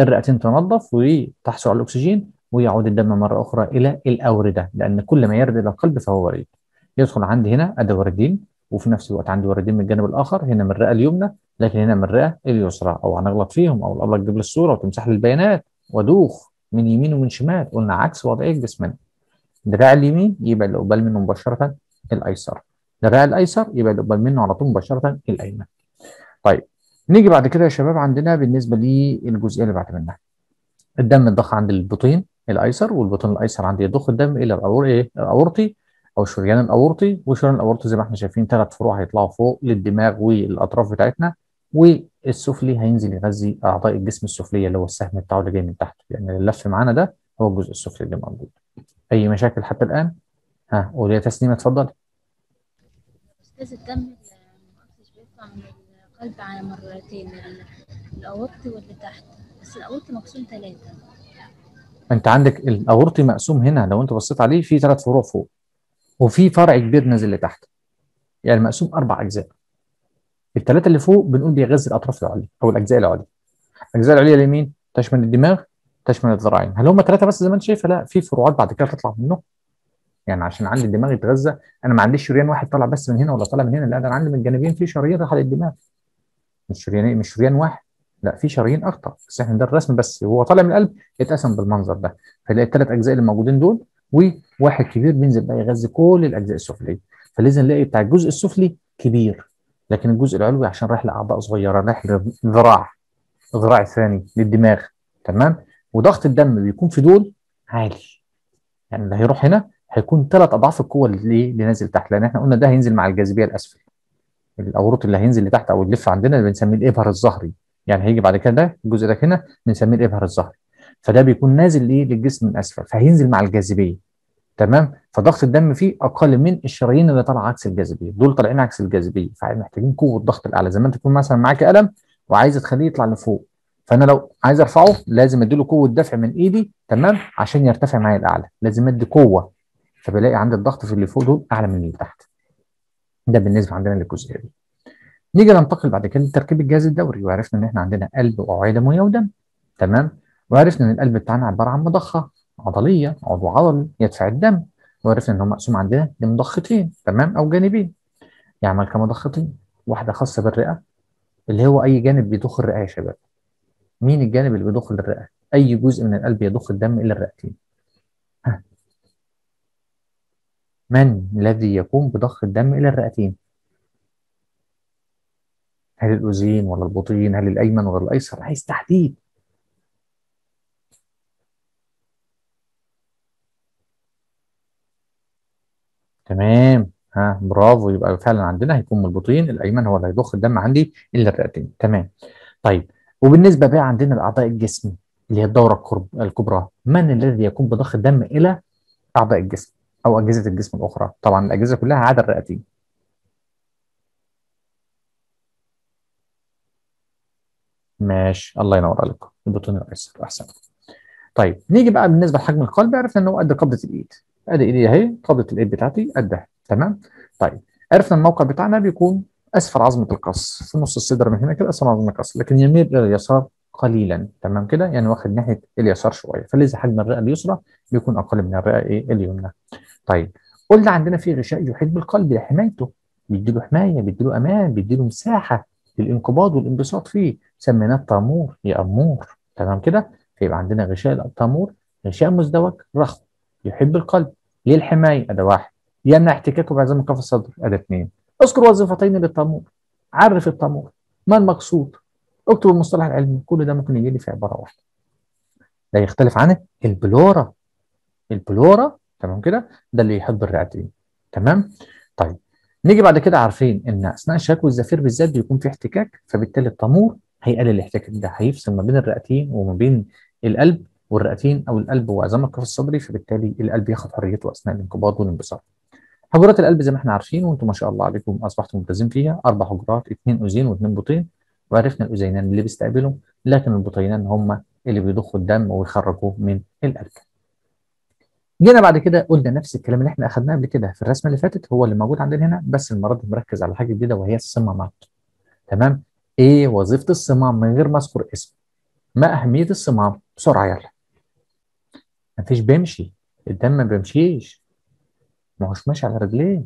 A: الرئتين تنظف وتحصل على الأكسجين ويعود الدم مرة أخرى إلى الأوردة لأن كل ما يرد إلى القلب فهو وريد. يدخل عندي هنا ادي وردين وفي نفس الوقت عندي وردين من الجانب الآخر هنا من الرئة اليمنى لكن هنا من الرئة اليسرى. أو هنغلط فيهم أو الابله تجيب لي الصورة وتمسح لي البيانات وادوخ من يمين ومن شمال. قلنا عكس وضعية جسمنا الدراع اليمين يبقى اللي قبال منه مباشرة الأيسر. الدراع الأيسر يبقى اللي قبال منه على طول مباشرة الأيمن. طيب نيجي بعد كده يا شباب عندنا بالنسبة للجزئية اللي بعد منها. الدم اتضخ عند البطين الأيسر والبطين الأيسر عندي يضخ الدم إلى إيه الأورطي أو الشريان الأورطي. والشريان الأورطي زي ما إحنا شايفين ثلاث فروع هيطلعوا فوق للدماغ والأطراف بتاعتنا. والسفلي هينزل يغذي أعضاء الجسم السفلية اللي هو السهم بتاعه اللي جاي من تحت. يعني اللف معانا ده هو الجزء السفلي اللي موجود. أي مشاكل حتى الآن؟ ها قول يا تسنيم اتفضل.
C: أستاذ الدم المؤكسج بيطلع من القلب على مرتين الأورطي واللي تحت. بس الأورطي مقسوم ثلاثة
A: أنت عندك الأورطي مقسوم هنا لو أنت بصيت عليه في ثلاث فروع فوق وفي فرع كبير نازل لتحت. يعني مقسوم أربع أجزاء. الثلاثه اللي فوق بنقول بيغذي الأطراف العليا أو الأجزاء العليا. الأجزاء العليا اليمين تشمل الدماغ تشمل الذراعين. هل هم ثلاثة بس زي ما انت شايفة؟ لا في فروعات بعد كده تطلع منه. يعني عشان عندي الدماغ يتغذى. أنا ما عنديش شريان واحد طالع بس من هنا ولا طالع من هنا. لا ده أنا عندي من الجانبين في شرايين رايحه للدماغ مش شريانين مش شريان واحد. لا في شرايين أكتر بس إحنا ده الرسم بس. وهو طالع من القلب اتقسم بالمنظر ده. فلاقي الثلاث أجزاء اللي موجودين دول وواحد كبير بينزل بقى يغذي كل الأجزاء السفلية. فلازم نلاقي بتاع الجزء السفلي كبير. لكن الجزء العلوي عشان رايح لاعضاء صغيرة رايح للذراع الذراع الثاني للدماغ. تمام؟ وضغط الدم بيكون في دول عالي. يعني اللي هيروح هنا هيكون ثلاث أضعاف القوة اللي اللي نازل تحت. لأن إحنا قلنا ده هينزل مع الجاذبية الأسفل. الاورط اللي هينزل لتحت أو اللف عندنا اللي بنسميه الإبهر الظهري يعني هيجي بعد كده ده الجزء ده هنا بنسميه الإبهر الظهري فده بيكون نازل ليه للجسم من اسفل فهينزل مع الجاذبية. تمام؟ فضغط الدم فيه أقل من الشرايين اللي طالعة عكس الجاذبية. دول طالعين عكس الجاذبية. فمحتاجين قوة ضغط الأعلى. زي ما أنت تكون مثلا معاك قلم وعايز تخليه يطلع لفوق. فانا لو عايز ارفعه لازم اديله قوة دفع من ايدي تمام؟ عشان يرتفع معايا الأعلى. لازم ادي قوة فبلاقي عندي الضغط في اللي فوق دول أعلى من اللي تحت. ده بالنسبة عندنا للجزئية دي. نيجي ننتقل بعد كده لتركيب الجهاز الدوري وعرفنا إن إحنا عندنا قلب واوعيه دمويه ودم تمام؟ وعرفنا إن القلب بتاعنا عبارة عن مضخة عضلية عضو عضلي يدفع الدم وعرفنا إن هو مقسوم عندنا لمضختين تمام؟ أو جانبين. يعمل كمضختين واحدة خاصة بالرئة اللي هو أي جانب بيضخ الرئة يا شباب. مين الجانب اللي بيضخ للرئة؟ أي جزء من القلب يضخ الدم إلى الرئتين. ها. من الذي يقوم بضخ الدم إلى الرئتين؟ هل الاذين ولا البطين؟ هل الأيمن ولا الأيسر؟ عايز تحديد. تمام. ها برافو. يبقى فعلا عندنا هيكون من البطين الأيمن هو اللي هيضخ الدم عندي إلى الرئتين. تمام. طيب وبالنسبة بقى عندنا لاعضاء الجسم اللي هي الدورة الكبرى من الذي يقوم بضخ الدم إلى أعضاء الجسم أو أجهزة الجسم الأخرى؟ طبعا الأجهزة كلها عدا الرئتين ماشي. الله ينور عليك. البطين الأيسر. أحسن. طيب نيجي بقى بالنسبة لحجم القلب عرفنا ان هو قد قبضة الإيد. أدي إيدي أهي قبضة الإيد بتاعتي قدها. تمام؟ طيب عرفنا الموقع بتاعنا بيكون أسفل عظمة القص. في نص الصدر من هنا كده أسفل عظمة القص. لكن يميل إلى اليسار قليلا. تمام كده؟ يعني واخد ناحية اليسار شوية. فلذا حجم الرئه اليسرى بيكون أقل من الرئه إيه اليمنى. طيب قلنا عندنا في غشاء يحيط بالقلب لحمايته. بيديله حماية بيديله أمان بيديله مساحة للانقباض والانبساط فيه. سميناه الطامور يا أمور. تمام كده؟ فيبقى عندنا غشاء الطامور غشاء مزدوج. رخو. يحب القلب ليه الحمايه أداة واحد. يمنع احتكاكه بعظام كف الصدر. أداة اثنين اذكر وظيفتين للطامور. عرف الطامور. ما المقصود؟ اكتب المصطلح العلمي. كل ده ممكن يجي لي في عبارة واحدة. لا يختلف عنه البلورا. البلورا تمام كده؟ ده اللي يحب الرئتين تمام؟ طيب. نيجي بعد كده عارفين إن أثناء الشك والزفير بالذات بيكون في احتكاك فبالتالي الطامور هيقلل الاحتكاك ده هيفصل ما بين الرئتين وما بين القلب والرئتين أو القلب وعظام الكف الصدري فبالتالي القلب ياخد حريته أثناء الانقباض والانبساط. حجرات القلب زي ما إحنا عارفين وأنتم ما شاء الله عليكم أصبحتم ملتزمين فيها أربع حجرات اثنين أذين واثنين بطين وعرفنا الأذينان اللي بيستقبلوا لكن البطينان هم اللي بيضخوا الدم ويخرجوه من القلب. جينا بعد كده قلنا نفس الكلام اللي إحنا اخذناه قبل كده في الرسمة اللي فاتت هو اللي موجود عندنا هنا بس المره دي مركز على حاجة جديدة وهي الصمامات. تمام؟ إيه وظيفة الصمام من غير ما أذكر اسم؟ ما أهمية الصمام؟ بسرعة يلا. مفيش بيمشي الدم ما بيمشيش ما هوش ماشي على رجليه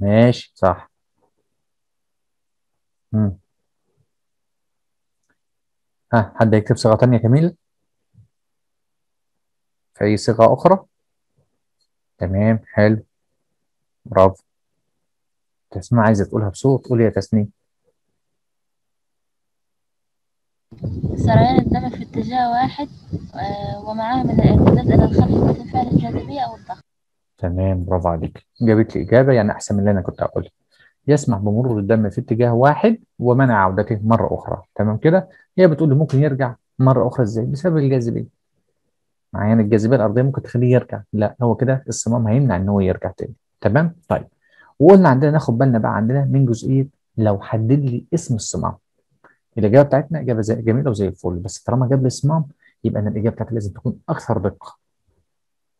A: ماشي صح. مم. ها حد يكتب صيغة تانية كميل في أي صيغة أخرى؟ تمام حلو. برافو. تسمع عايزة تقولها بصوت قول يا تسنيم.
C: سريان الدم في اتجاه واحد آه، ومعاه من الارتداد إلى الخلف مثل فعل الجاذبية أو الضغط.
A: تمام برافو عليك. جابت لي إجابة يعني أحسن من اللي أنا كنت أقولها يسمح بمرور الدم في اتجاه واحد ومنع عودته مرة أخرى. تمام كده؟ هي بتقول لي ممكن يرجع مرة أخرى إزاي؟ بسبب الجاذبية. معايا؟ الجاذبية الأرضية ممكن تخليه يرجع. لا هو كده الصمام هيمنع إن هو يرجع تاني. تمام؟ طيب. وقلنا عندنا ناخد بالنا بقى عندنا من جزئية لو حدد لي اسم الصمام. الإجابة بتاعتنا إجابة زي جميلة وزي الفل. بس طالما جاب لي صمام يبقى أنا الإجابة بتاعتي لازم تكون أكثر دقة.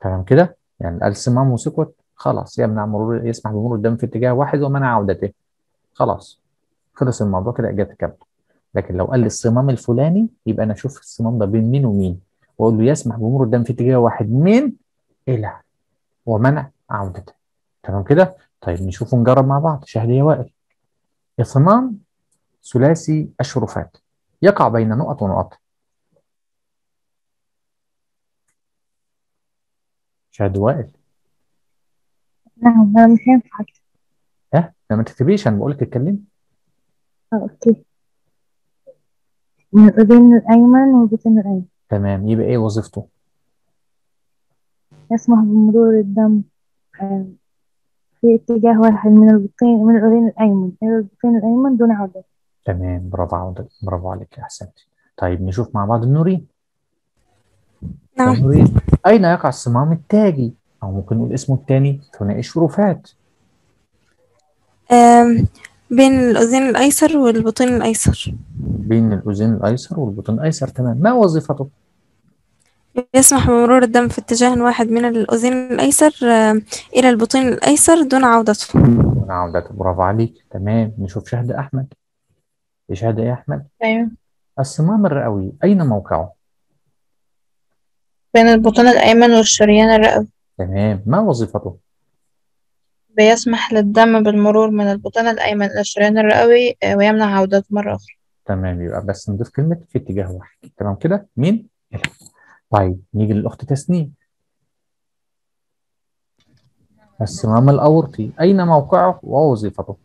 A: تمام كده؟ يعني قال صمام وسكوت خلاص. يمنع مرور يسمح بمرور الدم في اتجاه واحد ومنع عودته. خلاص. خلص الموضوع كده إجابة كاملة. لكن لو قال لي الصمام الفلاني يبقى أنا أشوف الصمام ده بين مين ومين. وأقول له يسمح بمرور الدم في اتجاه واحد من إلى ومنع عودته. تمام كده؟ طيب نشوف ونجرب مع بعض. شاهد يا وائل. الصمام ثلاثي الشرفات. يقع بين نقط ونقط. شاهد وائل.
B: نعم أنا مش هينفع
A: ها؟ لما تكتبيش أنا بقول لك اتكلمي.
B: آه، أوكي. من الأذين الأيمن والبطن الأيمن.
A: تمام يبقى إيه وظيفته؟
B: يسمح بمرور الدم آه، في اتجاه واحد من البطين من الأذين الأيمن. إلى البطين الأيمن دون عودة
A: تمام برافو عليك برافو عليك احسنتي طيب نشوف مع بعض. النورين
D: نعم.
A: النورين أين يقع الصمام التاجي؟ أو ممكن نقول اسمه الثاني ثنائي الشرفات.
D: بين الأذين الأيسر والبطين الأيسر.
A: بين الاذين الأيسر والبطن الأيسر تمام. ما وظيفته؟
D: يسمح بمرور الدم في اتجاه واحد من الأذين الأيسر إلى البطين الأيسر دون عودته.
A: دون عودته. برافو عليك. تمام. نشوف شهد أحمد. إيه يا أحمد؟
E: أيوة.
A: الصمام الرئوي أين موقعه؟
E: بين البطن الأيمن والشريان الرئوي.
A: تمام. ما وظيفته؟
E: بيسمح للدم بالمرور من البطن الأيمن إلى الشريان الرئوي آه، ويمنع عودته مرة أخرى.
A: تمام. يبقى بس نضيف كلمة في اتجاه واحد. تمام كده؟ مين؟ *laughs* طيب نيجي للأخت تسنيم. الصمام الأورطي أين موقعه ووظيفته؟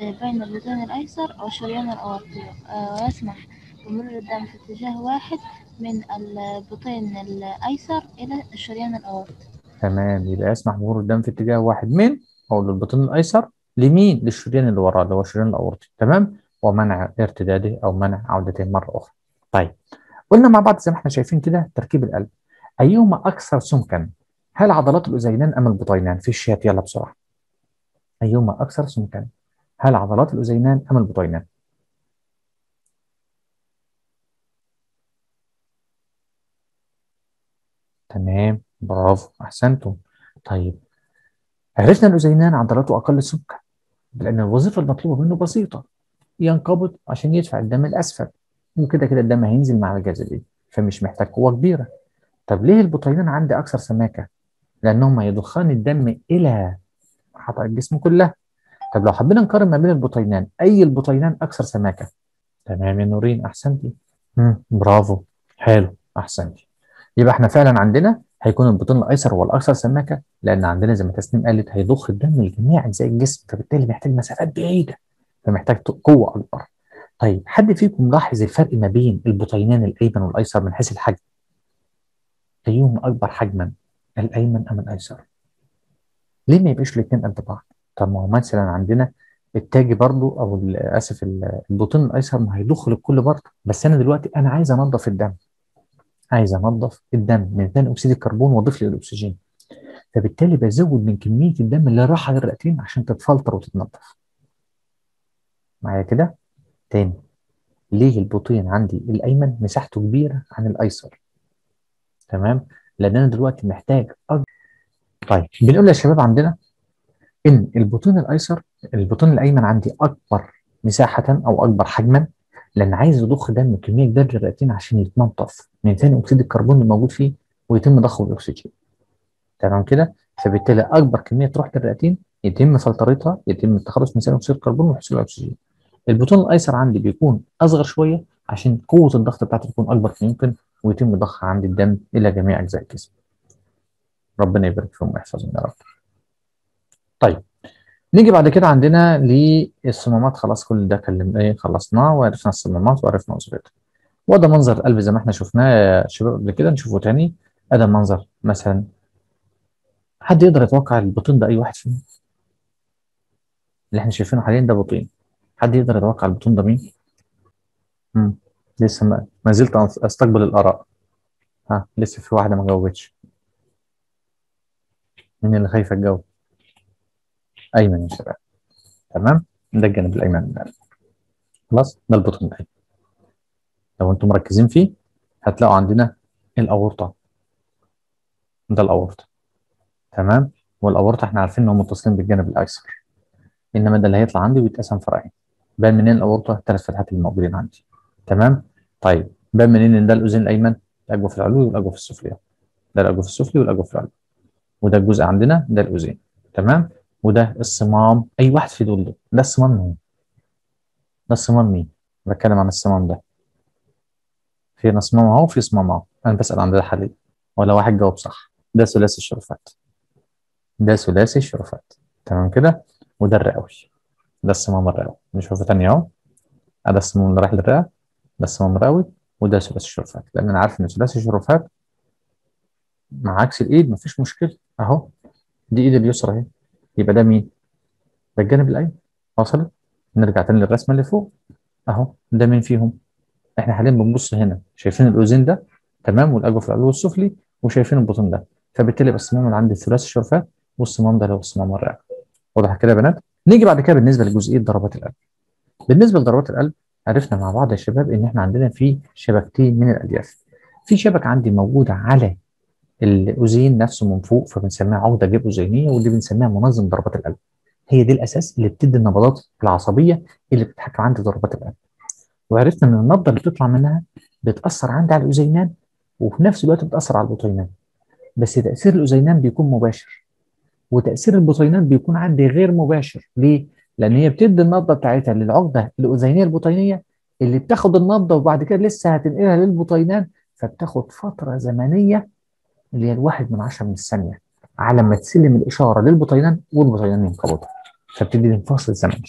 C: بين البطين الأيسر والشريان الأورطي آه، ويسمح بمرور الدم في اتجاه واحد من البطين الأيسر إلى الشريان الأورطي
A: تمام يبقى يسمح بمرور الدم في اتجاه واحد من أو للبطن الأيسر لمين؟ للشريان اللي وراه اللي هو الشريان الأورطي تمام؟ ومنع ارتداده أو منع عودته مرة أخرى طيب قلنا مع بعض زي ما إحنا شايفين كده تركيب القلب أيهما أكثر سمكا؟ هل عضلات الأذينان أم البطينان؟ في الشات يلا بسرعة أيهما أكثر سمكا؟ هل عضلات الأذينان أم البطينان؟ تمام برافو أحسنتم طيب عرفنا الأذينان عضلاته أقل سمكا لأن الوظيفة المطلوبة منه بسيطة ينقبض عشان يدفع الدم الأسفل وكده كده الدم هينزل مع الجاذبية فمش محتاج قوة كبيرة طب ليه البطينان عندي أكثر سماكة؟ لأنهم يضخان الدم إلى حلقة الجسم كلها طب لو حبينا نقارن ما بين البطينان أي البطينان أكثر سماكة؟ تمام يا نورين أحسنتي مم. برافو حلو أحسنتي يبقى إحنا فعلا عندنا هيكون البطين الأيسر هو الاكثر سماكة لأن عندنا زي ما تسنيم قالت هيضخ الدم لجميع أجزاء الجسم فبالتالي محتاج مسافات بعيدة فمحتاج قوة أكبر. طيب حد فيكم لاحظ الفرق ما بين البطينان الأيمن والأيسر من حيث الحجم؟ ايهما أكبر حجما؟ الأيمن أم الأيسر؟ ليه ما يبقاش الاثنين قد بعض؟ طب ما هو مثلا عندنا التاجي برضو أو اسف ال- البطين الأيسر ما هيضخ للكل برضه بس أنا دلوقتي أنا عايز أنظف الدم. عايز أنظف الدم من ثاني أكسيد الكربون وأضيف له الأكسجين. فبالتالي بزود من كمية الدم اللي راح للرئتين عشان تتفلتر وتتنظف. معايا كده؟ تاني. ليه البطين عندي الأيمن مساحته كبيرة عن الأيسر؟ تمام؟ لأن أنا دلوقتي محتاج أج... طيب بنقول يا شباب عندنا إن البطين الأيسر البطين الأيمن عندي أكبر مساحة أو أكبر حجما لأن عايز يضخ دم كمية كبيره للرئتين عشان يتنظف من ثاني أكسيد الكربون اللي موجود فيه ويتم ضخه بالأكسجين. تمام كده؟ فبالتالي أكبر كمية تروح للرئتين يتم فلترتها يتم التخلص من ثاني أكسيد الكربون وحصول الأكسجين. البطون الأيسر عندي بيكون أصغر شوية عشان قوة الضغط بتاعته تكون أكبر ممكن ويتم ضخ عندي الدم إلى جميع أجزاء الجسم. ربنا يبارك فيهم ويحفظهم يا رب. طيب. نيجي بعد كده عندنا للصمامات. خلاص كل ده كلم إيه خلصناه وعرفنا الصمامات وعرفنا وظيفتها وده منظر القلب زي ما إحنا شفناه يا شباب قبل كده نشوفه تاني. ادي منظر مثلا حد يقدر يتوقع البطين ده اي واحد فيهم؟ اللي إحنا شايفينه حاليا ده بطين. حد يقدر يتوقع البطون ده مين؟ مم. لسه ما, ما زلت أستقبل الآراء. ها لسه في واحدة ما جاوبتش. مين اللي خايفه تجاوب؟ ايمن يا شباب. تمام؟ ده الجانب الأيمن. من القلب خلاص ده البطن الأيمن. لو أنتم مركزين فيه هتلاقوا عندنا الأورطة. ده الأورطة. تمام؟ والأورطة إحنا عارفين انهم متصلين بالجانب الأيسر. إنما ده اللي هيطلع عندي ويتقسم فرعين. بان منين الأورطة؟ الثلاث فتحات اللي موجودين عندي. تمام؟ طيب بان منين إن ده الاذين الأيمن؟ الأجوف العلوي والأجوف السفلي ده الأجوف السفلي والأجوف العلوي. وده الجزء عندنا ده الأذين. تمام؟ وده الصمام. أي واحد في دول ده الصمام مين؟ ده الصمام مين؟ بتكلم عن الصمام ده. في صمام أهو في صمام أهو. أنا بسأل عن ده حاليا. ولا واحد جاوب صح. ده ثلاثي الشرفات. ده ثلاثي الشرفات. تمام كده؟ وده الرئوي ده الصمام الرئوي نشوفه تاني أهو. ده الصمام اللي رايح للرئه ده الصمام الرئوي وده ثلاثي الشرفات. لأن أنا عارف إن ثلاثي الشرفات مع عكس الإيد مفيش مشكلة. أهو. دي إيد اليسرى أهي. يبقى ده مين؟ ده الجانب الأيمن. وصلت؟ نرجع تاني للرسمه اللي فوق. أهو ده مين فيهم؟ إحنا حاليا بنبص هنا. شايفين الاذين ده؟ تمام. والأجوف العلوي والسفلي وشايفين البطن ده. فبالتالي يبقى الصمام اللي عندي ثلاثي الشرفات والصمام ده اللي هو الصمام الرئوي واضح كده يا بنات؟ نيجي بعد كده بالنسبة لجزئية ضربات القلب. بالنسبة لضربات القلب عرفنا مع بعض يا شباب إن إحنا عندنا في شبكتين من الألياف. في شبكة عندي موجودة على الأذين نفسه من فوق فبنسميها عقده جيب اذينيه ودي بنسميها منظم ضربات القلب. هي دي الأساس اللي بتدي النبضات العصبية اللي بتتحكم عندي في ضربات القلب. وعرفنا إن النبضة اللي بتطلع منها بتأثر عندي على الأذينان وفي نفس الوقت بتأثر على البطينان. بس تأثير الأذينان بيكون مباشر وتأثير البطينان بيكون عندي غير مباشر. ليه؟ لأن هي بتدي النبضة بتاعتها للعقدة الأذينية البطينية اللي بتاخد النبضة وبعد كده لسه هتنقلها للبطينان فبتاخد فترة زمنية اللي هي الواحد من عشرة من الثانية على ما تسلم الإشارة للبطينان والبطينان ينقبضوا فبتدي انفصل زمني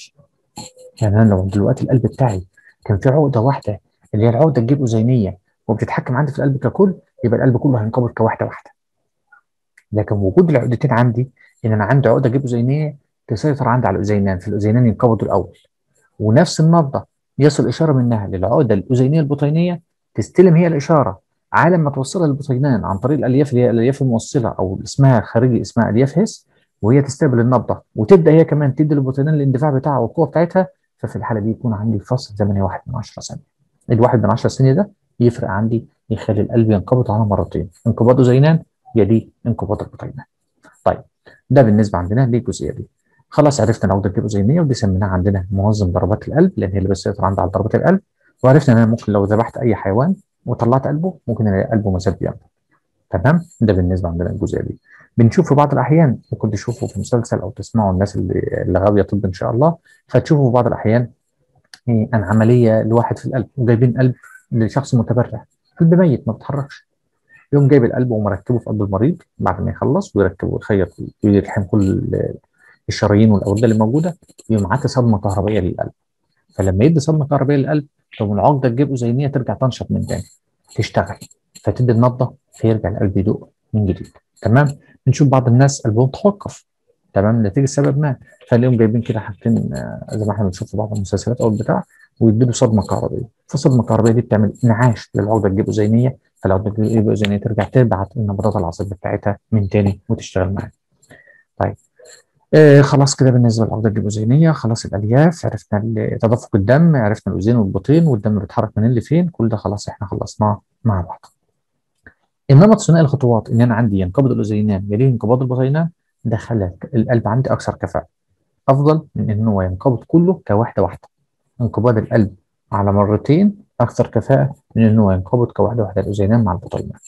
A: يعني أنا لو دلوقتي القلب بتاعي كان في عقدة واحدة اللي هي العقدة الجيب أذينية وبتتحكم عندي في القلب ككل يبقى القلب كله هينقبض كواحدة واحدة. لكن وجود العقدتين عندي إن أنا عندي عقدة جيب أذينية تسيطر عندي على الأذينان في الأذينان ينقبضوا الأول. ونفس النبضة يصل إشارة منها للعقدة الأذينية البطينية تستلم هي الإشارة. على ما توصلها للبطينان عن طريق الألياف اللي هي الألياف الموصله أو اسمها خارجي اسمها ألياف هيس وهي تستقبل النبضة وتبدأ هي كمان تدي للبطينان الاندفاع بتاعها والقوة بتاعتها ففي الحالة دي يكون عندي فصل زمني واحد من 10 ثانية. الواحد من 10 ثانية ده يفرق عندي يخلي القلب ينقبض على مرتين انقباض اذينان يا دي انقباض البطينان. طيب ده بالنسبة عندنا للجزئية دي. خلاص عرفنا العقده الجيب ودي سميناها عندنا منظم ضربات القلب لأن هي اللي بتسيطر عندي على ضربات القلب وعرفنا إن أنا ممكن لو ذبحت أي حيوان وطلعت قلبه ممكن ألاقي قلبه مزاد بينبض تمام؟ ده بالنسبة عندنا الجزئية دي. بنشوف في بعض الأحيان ممكن تشوفوا في مسلسل أو تسمعوا الناس اللي اللي غاوية طب إن شاء الله. فتشوفوا في بعض الأحيان إيه عن عملية لواحد في القلب وجايبين قلب لشخص متبرع. قلب ميت ما بيتحركش يقوم جايب القلب ومركبه في قلب المريض بعد ما يخلص ويركب ويخيط ويلحم كل الشرايين والأوردة اللي موجودة يقوم عاطي صدمة كهربائية للقلب فلما يدي صدمة كهربائية للقلب تقوم العقده تجيب اذينيه ترجع تنشط من تاني. تشتغل. فتدي النبضة فيرجع القلب يدق من جديد. تمام؟ بنشوف بعض الناس قلبهم توقف تمام؟ نتيجة سبب ما. فنلاقيهم جايبين كده حاجتين زي ما إحنا بنشوف في بعض المسلسلات أو البتاع ويديله صدمة كهربائيه فالصدمة الكهربائيه دي بتعمل انعاش للعقده الجيب اذينيه فالعقده الجيب اذينيه ترجع تبعت النبضات العصبية بتاعتها من تاني وتشتغل معاك طيب. آه خلاص كده بالنسبة للعقده الجلوزينيه خلاص الألياف عرفنا تدفق الدم عرفنا الأذين والبطين والدم بيتحرك منين لفين كل ده خلاص إحنا خلصناه مع بعض. النمط ثنائي الخطوات إن أنا عندي ينقبض الأذينان يليه انقباض البطينان ده خلى القلب عندي أكثر كفاءة. أفضل من إن هو ينقبض كله كواحده واحدة. انقباض القلب على مرتين أكثر كفاءة من إن هو ينقبض كواحده واحدة الأذينان مع البطينان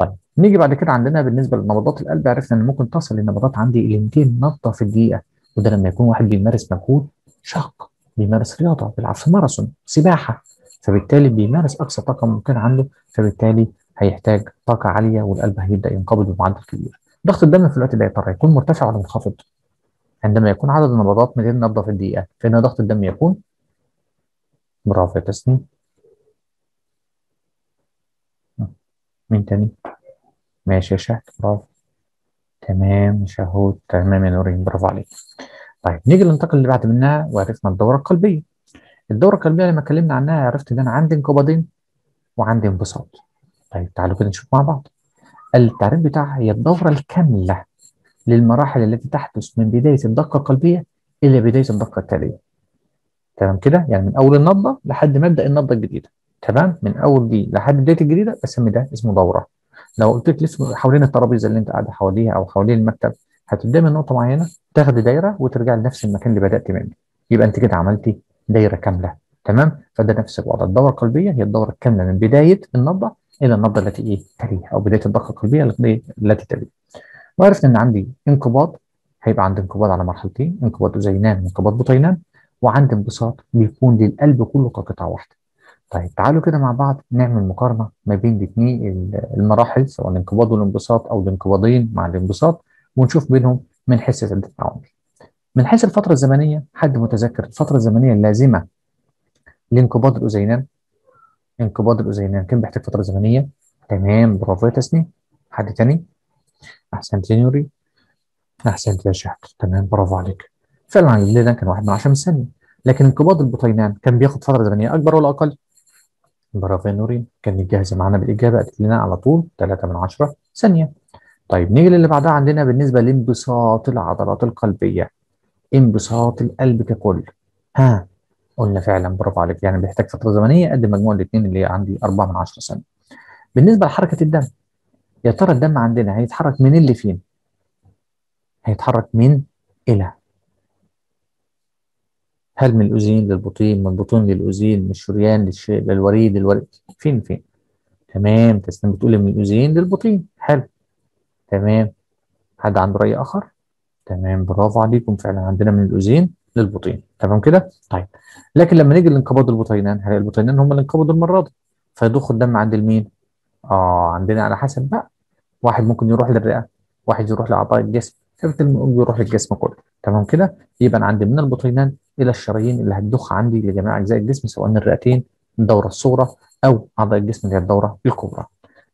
A: طيب نيجي بعد كده عندنا بالنسبة لنبضات القلب عرفنا إن ممكن تصل النبضات عندي إلى 200 نبضة في الدقيقة. وده لما يكون واحد بيمارس مجهود شاق بيمارس رياضة بيلعب في ماراثون سباحة. فبالتالي بيمارس أقصى طاقة ممكن عنده فبالتالي هيحتاج طاقة عالية والقلب هيبدأ ينقبض بمعدل كبير. ضغط الدم في الوقت ده يا ترى يكون مرتفع ولا منخفض؟ عندما يكون عدد النبضات 200 نبضة في الدقيقة فإن ضغط الدم يكون برافو يا تسنيم مين تاني؟ ماشي يا شهد برافو. تمام يا شهود. تمام يا نورين برافو عليك. طيب نيجي للنطاق اللي بعد منها وعرفنا الدورة القلبية. الدورة القلبية لما اتكلمنا عنها عرفت إن أنا عندي انقباضين وعندي انبساط. طيب تعالوا كده نشوف مع بعض. التعريف بتاعها هي الدورة الكاملة للمراحل التي تحدث من بداية الدقة القلبية إلى بداية الدقة التالية. تمام كده؟ يعني من أول النبضة لحد ما ابدا النبضة الجديدة. تمام؟ من أول دي لحد بدايه الجديدة بسمي ده اسمه دورة. لو قلت لك لف حوالين الترابيزة اللي انت قاعدة حواليها أو حوالين المكتب هتبداي من نقطة معينة تاخدي دايرة وترجعي لنفس المكان اللي بدأت منه. يبقى انت كده عملتي دايرة كاملة. تمام؟ فده نفس الوضع. الدورة القلبية هي الدورة الكاملة من بداية النبضة إلى النبضة التي إيه؟ تليها. أو بداية الدقة القلبية التي التي تليها. وعرفنا إن عندي انقباض هيبقى عندي انقباض على مرحلتين انقباض أذينان وانقباض بطينان وعندي انبساط بيكون للقلب كله كقطعة واحدة. طيب تعالوا كده مع بعض نعمل مقارنة ما بين الاثنين المراحل سواء الانقباض والانبساط أو الانقباضين مع الانبساط ونشوف بينهم من حيث عده عوامل. من حيث الفترة الزمنية حد متذكر الفترة الزمنية اللازمة لانقباض الاذينان انقباض الاذينان كان بيحتاج فترة زمنية. تمام برافو يا تسنيم. حد تاني؟ أحسنت يا نوري. أحسنت يا شهد تمام برافو عليك. فعلا الليل ده كان واحد من 10 من ثانية. لكن انقباض البطينان كان بياخد فترة زمنية أكبر ولا أقل؟ برافو يا نورين كان جاهزه معانا بالإجابة قالت لنا على طول 3 من 10 ثانية. طيب نيجي للي بعدها عندنا بالنسبة لإنبساط العضلات القلبية. إنبساط القلب ككل. ها قلنا فعلا برافو عليك. يعني بيحتاج فترة زمنية قد مجموع الاثنين اللي عندي 4 من 10 ثانية بالنسبة لحركة الدم يا ترى الدم عندنا هيتحرك منين لفين؟ هيتحرك من إلى هل من الأذين للبطين؟ من البطين للأذين؟ من الشريان للش... للوريد للوريد. فين فين؟ تمام. تسلم بتقولي من الأذين للبطين. حلو. تمام. حد عنده رأي آخر؟ تمام. برافو عليكم. فعلا عندنا من الأذين للبطين. تمام كده؟ طيب. لكن لما نيجي لانقباض البطينان هل البطينان هم اللي انقبضوا المرة دي؟ فيضخوا الدم عند المين؟ آه عندنا على حسب بقى. واحد ممكن يروح للرئة واحد يروح لأعضاء الجسم. فبالتالي بيروح للجسم كله؟ تمام كده؟ يبقى أنا عندي من البطينان إلى الشرايين اللي هتضخ عندي لجميع أجزاء الجسم سواء الرئتين الدوره الصغرى أو أعضاء الجسم اللي هي الدورة الكبرى.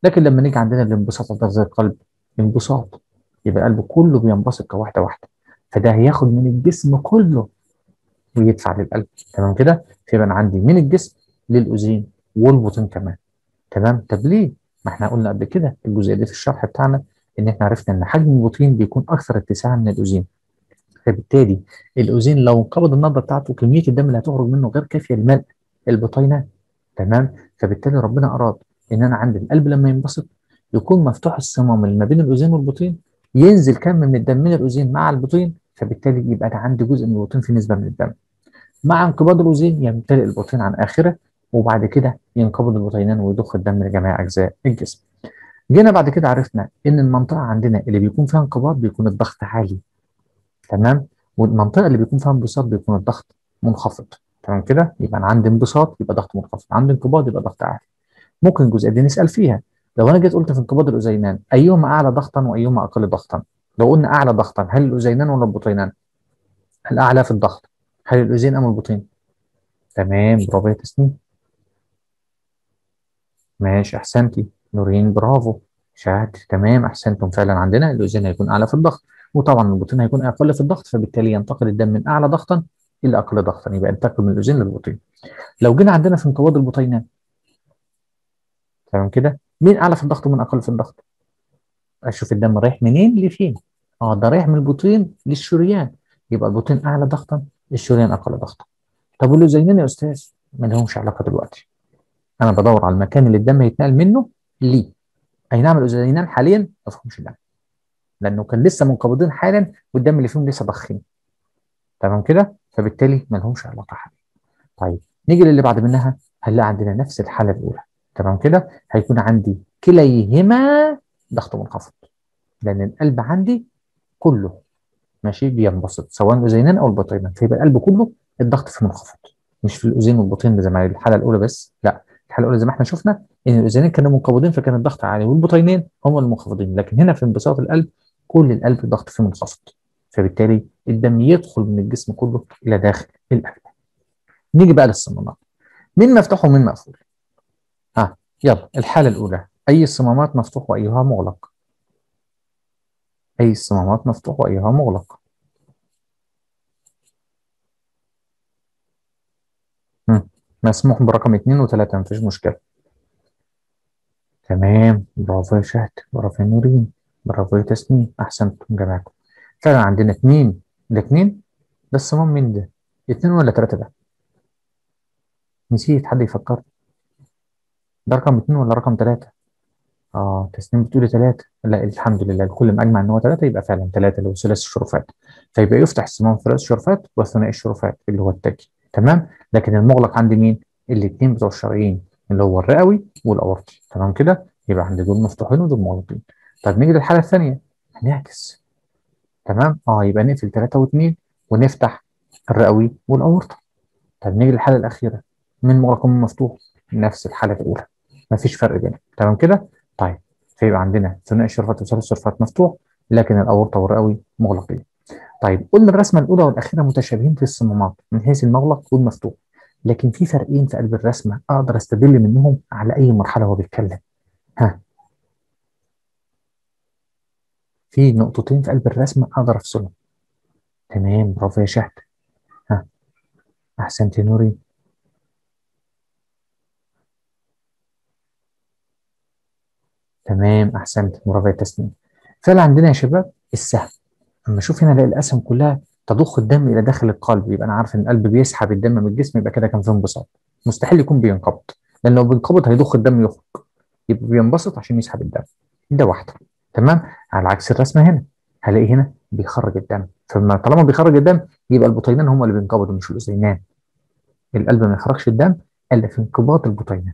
A: لكن لما نيجي عندنا الانبساط زي القلب انبساط. يبقى القلب كله بينبسط كواحدة واحدة. فده هياخد من الجسم كله ويدفع للقلب. تمام كده؟ فيبقى أنا عندي من الجسم للأذين والبطين كمان. تمام؟ طب ليه؟ ما إحنا قلنا قبل كده الجزئيه دي في الشرح بتاعنا إن إحنا عرفنا إن حجم البطين بيكون أكثر اتساعا من الاذين فبالتالي الاذين لو انقبض النبضة بتاعته كميه الدم اللي هتخرج منه غير كافية لملء البطينة تمام؟ فبالتالي ربنا أراد إن أنا عندي القلب لما ينبسط يكون مفتوح الصمام اللي ما بين الاذين والبطين ينزل كم من الدم من الاذين مع البطين فبالتالي يبقى أنا عندي جزء من البطين في نسبة من الدم. مع انقباض الاذين يمتلئ البطين عن آخرة وبعد كده ينقبض البطينان ويضخ الدم لجميع أجزاء الجسم. جينا بعد كده عرفنا إن المنطقة عندنا اللي بيكون فيها انقباض بيكون الضغط عالي. تمام؟ والمنطقة اللي بيكون فيها انبساط بيكون الضغط منخفض. تمام كده؟ يبقى أنا عندي انبساط يبقى ضغط منخفض. عندي انقباض يبقى ضغط عالي. ممكن الجزئيه دي نسأل فيها. لو أنا جيت قلت في انقباض الأذينان ايهما أعلى ضغطا وايهما أقل ضغطا؟ لو قلنا أعلى ضغطا هل الأذينان ولا البطينان؟ الأعلى في الضغط. هل الأذين أم البطين؟ تمام برافو يا تسنيم. ماشي أحسنتي. نورين برافو. شاهد تمام أحسنتم. فعلا عندنا الاذين هيكون أعلى في الضغط. وطبعا البطين هيكون أقل في الضغط فبالتالي ينتقل الدم من أعلى ضغطا إلى أقل ضغطا. يبقى ينتقل من الاذين للبطين لو جينا عندنا في انقباض البطينان تمام كده؟ مين أعلى في الضغط ومين أقل في الضغط؟ أشوف الدم رايح منين؟ لفين؟ آه ده رايح من البطين للشريان. يبقى البطين أعلى ضغطا الشريان أقل ضغطا. طب واللزينين يا أستاذ؟ ما لهمش علاقة دلوقتي. أنا بدور على المكان اللي الدم هيتنقل منه ليه؟ أي نعم الاذينان حاليا ما فيهمش دم لأنه كان لسه منقبضين حالا والدم اللي فيهم لسه ضخين تمام كده؟ فبالتالي ما لهمش علاقة حاليا طيب نيجي للي بعد منها. هنلاقي عندنا نفس الحالة الأولى؟ تمام كده؟ هيكون عندي كليهما ضغط منخفض. لأن القلب عندي كله ماشي بينبسط سواء الاذينان أو البطينان فيبقى القلب كله الضغط فيه منخفض. مش في الاذين والبطين زي ما الحالة الأولى بس لا. الحاله الأولى زي ما إحنا شفنا إن الاذينين كانوا منقبضين فكان الضغط عالي والبطينين هم المنخفضين. لكن هنا في انبساط القلب كل القلب الضغط فيه منخفض. فبالتالي الدم يدخل من الجسم كله إلى داخل القلب نيجي بقى للصمامات. مين مفتوح ومين مقفول؟ ها يلا الحالة الأولى. أي الصمامات مفتوح وأيها مغلق؟ أي الصمامات مفتوح وأيها مغلق؟ مم. مسموح برقم اتنين وتلاتة مفيش مشكلة. تمام. برافو يا شهد برافو يا نورين. برافو يا تسنيم. أحسنتم جماعكم فعلا عندنا اتنين ده اتنين ده الصمام مين ده؟ اتنين ولا تلاتة ده؟ نسيت حد يفكر. ده رقم اتنين ولا رقم تلاتة؟ آه تسنيم بتقولي تلاتة لا الحمد لله. الكل مجمع إن هو تلاتة يبقى فعلا تلاتة اللي هو ثلاثي الشرفات فيبقى يفتح الصمام ثلاثي الشرفات وثنائي الشرفات اللي هو التاكي. تمام لكن المغلق عندي مين؟ الاثنين بتوع الشرايين اللي هو الرئوي والأورطي تمام كده؟ يبقى عندي دول مفتوحين ودول مغلقين طيب نيجي للحالة الثانية هنعكس تمام؟ آه يبقى نقفل ثلاثة واثنين ونفتح الرئوي والاورطة طيب نيجي للحالة الأخيرة مين مغلق ومين مفتوح؟ نفس الحالة الأولى مفيش فرق بينهم تمام كده؟ طيب فيبقى عندنا ثنائي الشرفات وثلاثي الشرفات مفتوح لكن الأورطة والرئوي مغلقين طيب قلنا الرسمة الأولى والأخيرة متشابهين في الصمامات من حيث المغلق والمفتوح لكن في فرقين في قلب الرسمة أقدر أستدل منهم على أي مرحلة هو بيتكلم. ها. في نقطتين في قلب الرسمة أقدر أفصلهم. تمام برافو يا شهد ها. أحسنت يا نوري تمام أحسنت. برافو يا تسنيم. فعلا عندنا يا شباب السهم. اما أشوف هنا ألاقي الأسهم كلها تضخ الدم إلى داخل القلب يبقى أنا عارف إن القلب بيسحب الدم من الجسم يبقى كده كان في انبساط. مستحيل يكون بينقبض لأن لو بينقبض هيضخ الدم يخرج يبقى بينبسط عشان يسحب الدم. ده واحدة. تمام؟ على عكس الرسمة هنا هلاقي هنا بيخرج الدم. فلما طالما بيخرج الدم يبقى البطينان هم اللي بينقبضوا مش الأذينان. القلب ما يخرجش الدم إلا في انقباض البطينان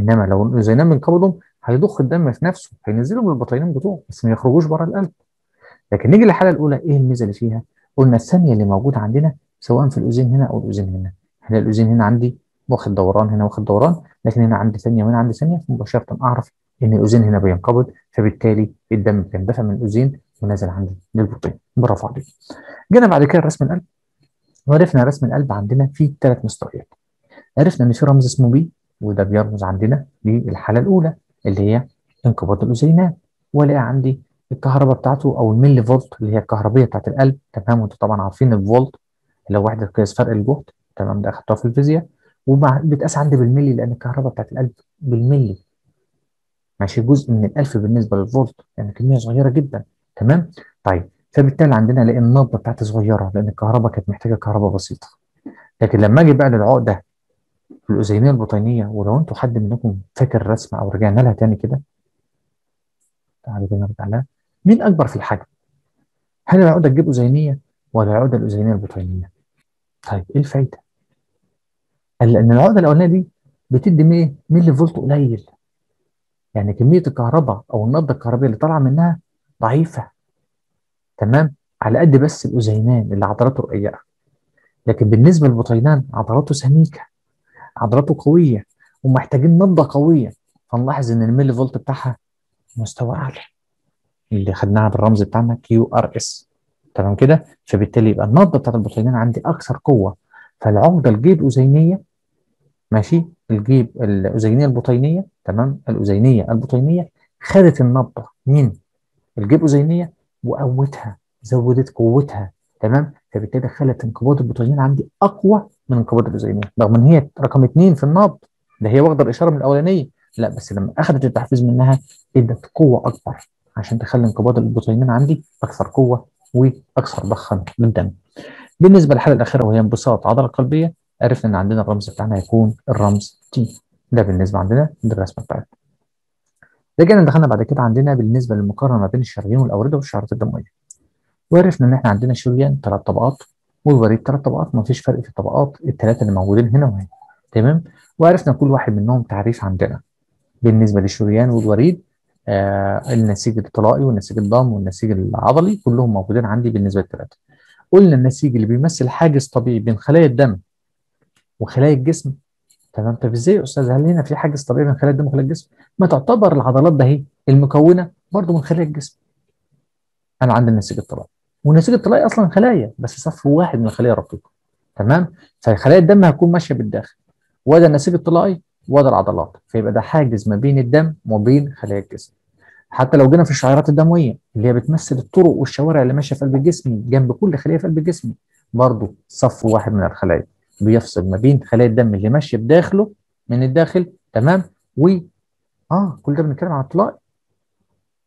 A: إنما لو الأذينان بينقبضوا هيضخ الدم في نفسه هينزلهم من البطينان بتوعه بس ما يخرجوش بره القلب. لكن نيجي للحالة الأولى إيه الميزة اللي فيها؟ قلنا الثانية اللي موجودة عندنا سواء في الاذين هنا أو الاذين هنا. هنا الاذين هنا عندي واخد دوران هنا واخد دوران لكن هنا عندي ثانية وهنا عندي ثانية مباشره أعرف إن الاذين هنا بينقبض فبالتالي الدم بيندفع من الاذين ونازل عندي للبطين برافو عليك. جينا بعد كده رسم القلب. وعرفنا رسم القلب عندنا فيه ثلاث مستويات. عرفنا إن في رمز اسمه P وده بيرمز عندنا للحالة الأولى اللي هي انقباض الاذينات وألاقي عندي الكهرباء بتاعته أو الملي فولت اللي هي الكهربية بتاعت القلب تمام؟ وأنتوا طبعا عارفين الفولت اللي هو وحدة قياس فرق الجهد تمام؟ ده أخدتوها في الفيزياء. وبتقاس عندي بالملي لأن الكهرباء بتاعت القلب بالملي. ماشي؟ جزء من الألف بالنسبة للفولت يعني كميه صغيرة جدا تمام؟ طيب فبالتالي عندنا الاقي النبضة بتاعتي صغيرة لأن الكهرباء كانت محتاجة كهرباء بسيطة. لكن لما أجي بقى للعقده الأذينية البطينيه ولو أنتوا حد منكم فاكر الرسمه أو رجعنا لها تاني كده. تعالوا كده نرجع لها. مين أكبر في الحجم؟ هل العقدة تجيب أذينية ولا العقدة الأذينية البطينيه؟ طيب إيه الفايدة؟ قال لأن العقدة الأولانية دي بتدي ميه ملي فولت قليل يعني كمية الكهرباء أو النبضه الكهربائيه اللي طالعة منها ضعيفة تمام على قد بس الأذينان اللي عضلاته رقيقة لكن بالنسبة للبطينان عضلاته سميكة عضلاته قوية ومحتاجين نبضة قوية فنلاحظ إن الملي فولت بتاعها مستوى أعلى اللي خدناها بالرمز بتاعنا QRS تمام كده؟ فبالتالي يبقى النبضة بتاعت البطينان عندي أكثر قوة. فالعقده الجيب اذينيه ماشي؟ الجيب الأذينية البطينية تمام؟ الأذينية البطينية خدت النبضة من الجيب أذينية وقوتها زودت قوتها تمام؟ فبالتالي خلت انقباض البطينين عندي أقوى من انقباض الأذينية. رغم إن هي رقم اثنين في النبض ده هي واخدة الإشارة من الأولانية. لا بس لما اخذت التحفيز منها إدت قوة أكبر. عشان تخلي انقباض البطينين عندي أكثر قوة وأكثر ضخا للدم بالنسبة للحالة الأخيرة وهي انبساط عضلة قلبية عرفنا إن عندنا الرمز بتاعنا هيكون الرمز تي ده بالنسبة عندنا للرسمه بتاعتنا. رجعنا دخلنا بعد كده عندنا بالنسبة للمقارنة ما بين الشرايين والأوردة والشعرات الدمويه وعرفنا إن إحنا عندنا شريان ثلاث طبقات والوريد ثلاث طبقات ما فيش فرق في الطبقات الثلاثه اللي موجودين هنا وهنا. تمام؟ وعرفنا كل واحد منهم تعريف عندنا. بالنسبة للشريان والوريد النسيج الطلائي والنسيج الضم والنسيج العضلي كلهم موجودين عندي بالنسبة للثلاثه قلنا النسيج اللي بيمثل حاجز طبيعي بين خلايا الدم وخلايا الجسم. تمام؟ طب إزاي يا أستاذ؟ هل هنا في حاجز طبيعي بين خلايا الدم وخلايا الجسم؟ ما تعتبر العضلات ده هي المكونة برضه من خلايا الجسم. أنا عندي النسيج الطلائي. والنسيج الطلائي أصلا خلايا بس صف واحد من الخلايا الرقيقه تمام؟ فخلايا الدم هتكون ماشية بالداخل. وده النسيج الطلائي وده العضلات فيبقى ده حاجز ما بين الدم وبين خلايا الجسم. حتى لو جينا في الشعيرات الدموية اللي هي بتمثل الطرق والشوارع اللي ماشية في قلب الجسم جنب كل خلية في قلب الجسم برضه صف واحد من الخلايا بيفصل ما بين خلايا الدم اللي ماشية بداخله من الداخل تمام؟ و آه كل ده بنتكلم عن الطلائي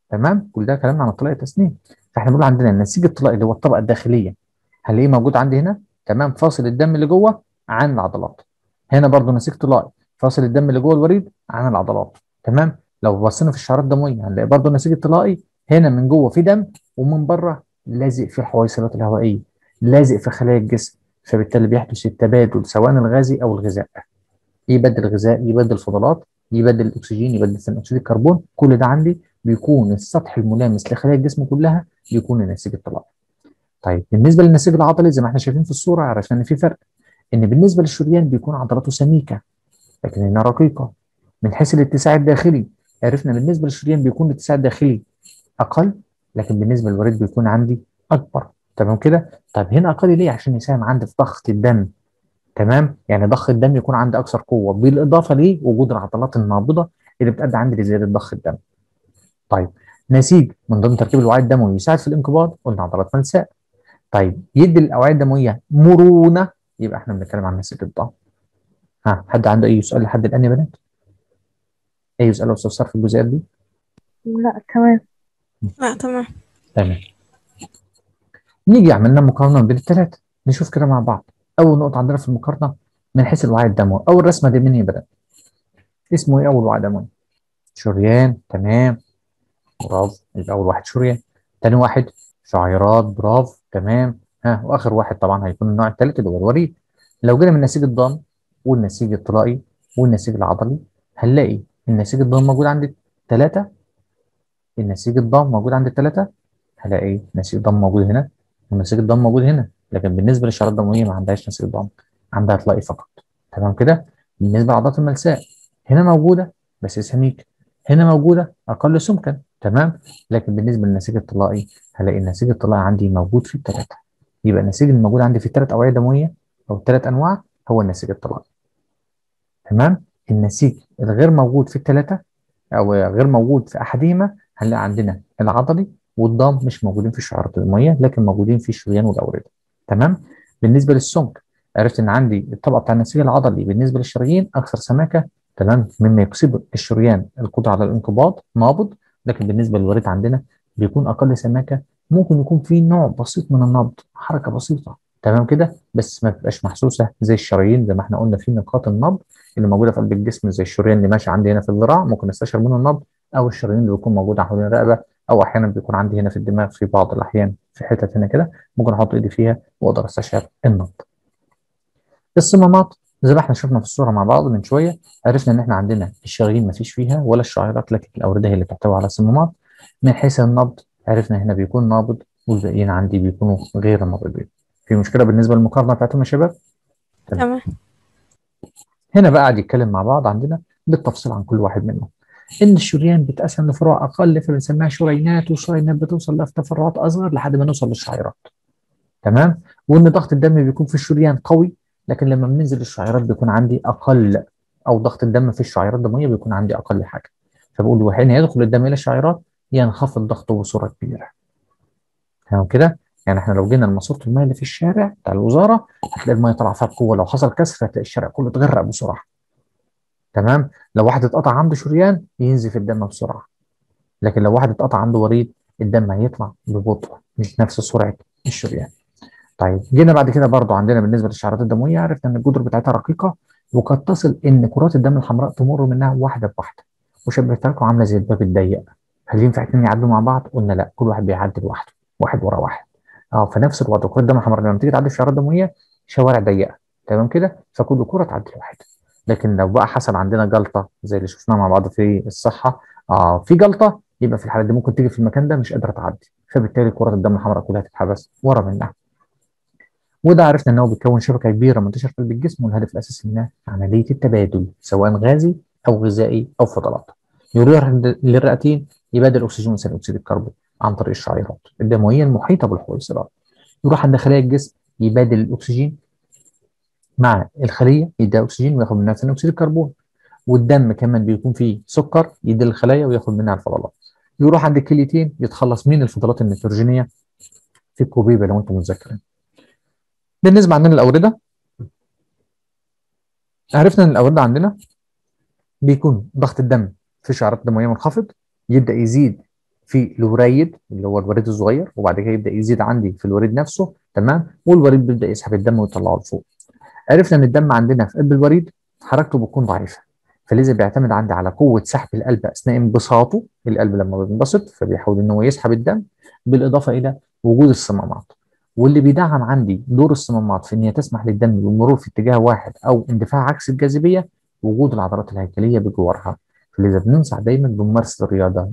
A: تمام؟ كل ده كلامنا عن الطلائي تسنيم فإحنا بنقول عندنا النسيج الطلائي اللي هو الطبقة الداخلية هنلاقيه موجود عندي هنا؟ تمام؟ فاصل الدم اللي جوه عن العضلات. هنا برضه نسيج طلائي. فاصل الدم اللي جوه الوريد عن العضلات. تمام؟ لو بصينا في الشعرات الدموية هنلاقي برضه النسيج الطلائي هنا من جوه في دم ومن بره لازق في الحويصلات الهوائية لازق في خلايا الجسم فبالتالي بيحدث التبادل سواء الغازي أو الغذاء. يبدل غذاء يبدل فضلات يبدل الأكسجين يبدل ثاني أكسيد الكربون كل ده عندي بيكون السطح الملامس لخلايا الجسم كلها بيكون النسيج الطلائي. طيب بالنسبة للنسيج العضلي زي ما إحنا شايفين في الصورة عرفنا إن في فرق إن بالنسبة للشريان بيكون عضلاته سميكة. لكن هنا رقيقة. من حيث الاتساع الداخلي عرفنا بالنسبة للشريان بيكون الاتساع الداخلي أقل لكن بالنسبة للوريد بيكون عندي أكبر. تمام كده؟ طيب هنا أقل ليه؟ عشان يساهم عندي في ضغط الدم. تمام؟ يعني ضخ الدم يكون عندي أكثر قوة. بالإضافة لوجود العضلات النابضة اللي بتؤدي عندي لزياده ضخ الدم. طيب نسيج من ضمن تركيب الوعاء الدموي يساعد في الانقباض قلنا عضلات ملساء طيب يدي الأوعية الدموية مرونة يبقى إحنا بنتكلم عن نسيج الضغط. ها حد عنده أي سؤال لحد الآن يا بنات؟ أي سؤال أو استفسار في الجزئيات دي؟
B: لا تمام.
D: لا تمام.
A: تمام. نيجي عملنا مقارنة بين الثلاثه نشوف كده مع بعض. أول نقطة عندنا في المقارنة من حيث الوعاء الدموي. أول رسمة دي منين بدأ اسمه إيه أول وعاء دموي؟ شريان تمام. برافو. يبقى أول واحد شريان. تاني واحد شعيرات. برافو. تمام. ها وآخر واحد طبعا هيكون النوع الثالث اللي هو الوريد. لو جينا من النسيج الضم والنسيج الطلائي والنسيج العضلي هنلاقي النسيج الضم موجود عند ثلاثة النسيج الضم موجود عند الثلاثة هلاقي نسيج الضم موجود هنا ونسيج الضم موجود هنا. لكن بالنسبة للشعرات الدموية ما عندهاش نسيج ضم عندها طلائي فقط. تمام كده؟ بالنسبة لعضلات الملساء هنا موجودة بس سميك هنا موجودة أقل سمكا. تمام؟ لكن بالنسبة للنسيج الطلائي هلاقي النسيج الطلائي عندي موجود في الثلاثة يبقى النسيج الموجود عندي في الثلاث أوعية دموية أو الثلاث أنواع هو النسيج الطلائي. تمام؟ النسيج الغير موجود في الثلاثة أو غير موجود في أحدهما هنلاقي عندنا العضلي والضام مش موجودين في الشعيرات الدموية لكن موجودين في الشريان والأوردة تمام؟ بالنسبة للسمك عرفت إن عندي الطبقة بتاع النسيج العضلي بالنسبة للشرايين أكثر سماكة تمام؟ مما يكسب الشريان القدرة على الانقباض نابض لكن بالنسبة للوريد عندنا بيكون أقل سماكة ممكن يكون في نوع بسيط من النبض حركة بسيطة. تمام كده بس ما بتبقاش محسوسة زي الشرايين زي ما إحنا قلنا في نقاط النبض اللي موجودة في قلب الجسم زي الشريان اللي ماشي عندي هنا في الذراع ممكن نستشعر منه النبض أو الشرايين اللي بيكون موجودة حوالين الرقبة أو أحيانا بيكون عندي هنا في الدماغ في بعض الأحيان في حتت هنا كده ممكن أحط إيدي فيها وأقدر أستشعر النبض. الصمامات زي ما إحنا شفنا في الصورة مع بعض من شوية عرفنا إن إحنا عندنا الشرايين ما فيش فيها ولا الشعيرات لكن الأوردة هي اللي بتحتوي على الصمامات من حيث النبض عرفنا هنا بيكون نابض والباقيين عندي بيكونوا غير نابضين. في مشكلة بالنسبة للمقارنة بتاعتهم يا شباب؟
D: تمام
A: هنا بقى قاعد يتكلم مع بعض عندنا بالتفصيل عن كل واحد منهم. إن الشريان بتقسم لفروع أقل فبنسميها شرينات والشرينات بتوصل لتفرعات أصغر لحد ما نوصل للشعيرات. تمام؟ وإن ضغط الدم بيكون في الشريان قوي لكن لما بننزل للشعيرات بيكون عندي أقل أو ضغط الدم في الشعيرات الدموية بيكون عندي أقل حاجة. فبقول وحين يدخل الدم إلى الشعيرات ينخفض ضغطه بصورة كبيرة. تمام كده؟ يعني إحنا لو جينا لماسوره الماء اللي في الشارع بتاع الوزارة هتلاقي الماء طالعه فيها بقوة لو حصل كسر هتلاقي الشارع كله اتغرق بسرعة. تمام؟ لو واحد اتقطع عنده شريان ينزف الدم بسرعة. لكن لو واحد اتقطع عنده وريد الدم هيطلع ببطء مش نفس سرعة الشريان طيب جينا بعد كده برضو عندنا بالنسبة للشعرات الدموية عرفنا إن الجدر بتاعتها رقيقة وقد تصل إن كرات الدم الحمراء تمر منها واحدة بواحدة وشبهتها لكم عاملة زي الباب الضيق هل ينفع اتنين يعدوا مع بعض؟ قلنا لا كل واحد بيعدي لوحده واحد ورا واحد آه فنفس الوضع. كرات الدم الحمراء لما تيجي تعدي في الشعرات الدمويه شوارع ضيقة. تمام كده؟ فكل كرة تعدي لوحدها. لكن لو بقى حصل عندنا جلطة زي اللي شفناها مع بعض في الصحة آه في جلطة يبقى في الحالة دي ممكن تيجي في المكان ده مش قادرة تعدي. فبالتالي كرات الدم الحمراء كلها تتحبس ورا منها. وده عرفنا إن هو بيكون شبكة كبيرة منتشرة في قلب الجسم والهدف الأساسي منها عملية التبادل سواء غازي أو غذائي أو فضلات. يروح للرئتين يبادل الأكسجين وثاني أكسيد الكربون. عن طريق الشعيرات. الدموية المحيطة بالحويصلات يروح عند خلايا الجسم يبادل الأكسجين مع الخلية يديها أكسجين وياخد منها ثاني أكسيد الكربون. والدم كمان بيكون فيه سكر يدي الخلايا وياخد منها الفضلات. يروح عند الكليتين يتخلص من الفضلات النيتروجينية في الكوبيبة لو أنتم متذكرين. بالنسبة عندنا الأوردة. عرفنا إن الأوردة عندنا بيكون ضغط الدم في الشعرات الدمويه منخفض يبدأ يزيد في الوريد اللي هو الوريد الصغير وبعد كده يبدأ يزيد عندي في الوريد نفسه تمام؟ والوريد بيبدأ يسحب الدم ويطلعه لفوق. عرفنا إن الدم عندنا في قلب الوريد حركته بتكون ضعيفة فلذا بيعتمد عندي على قوة سحب القلب أثناء انبساطه. القلب لما بينبسط فبيحاول إن هو يسحب الدم بالإضافة إلى وجود الصمامات. واللي بيدعم عندي دور الصمامات في إن هي تسمح للدم بالمرور في اتجاه واحد أو اندفاع عكس الجاذبية وجود العضلات الهيكلية بجوارها. فلذا بننصح دايما بممارسة الرياضة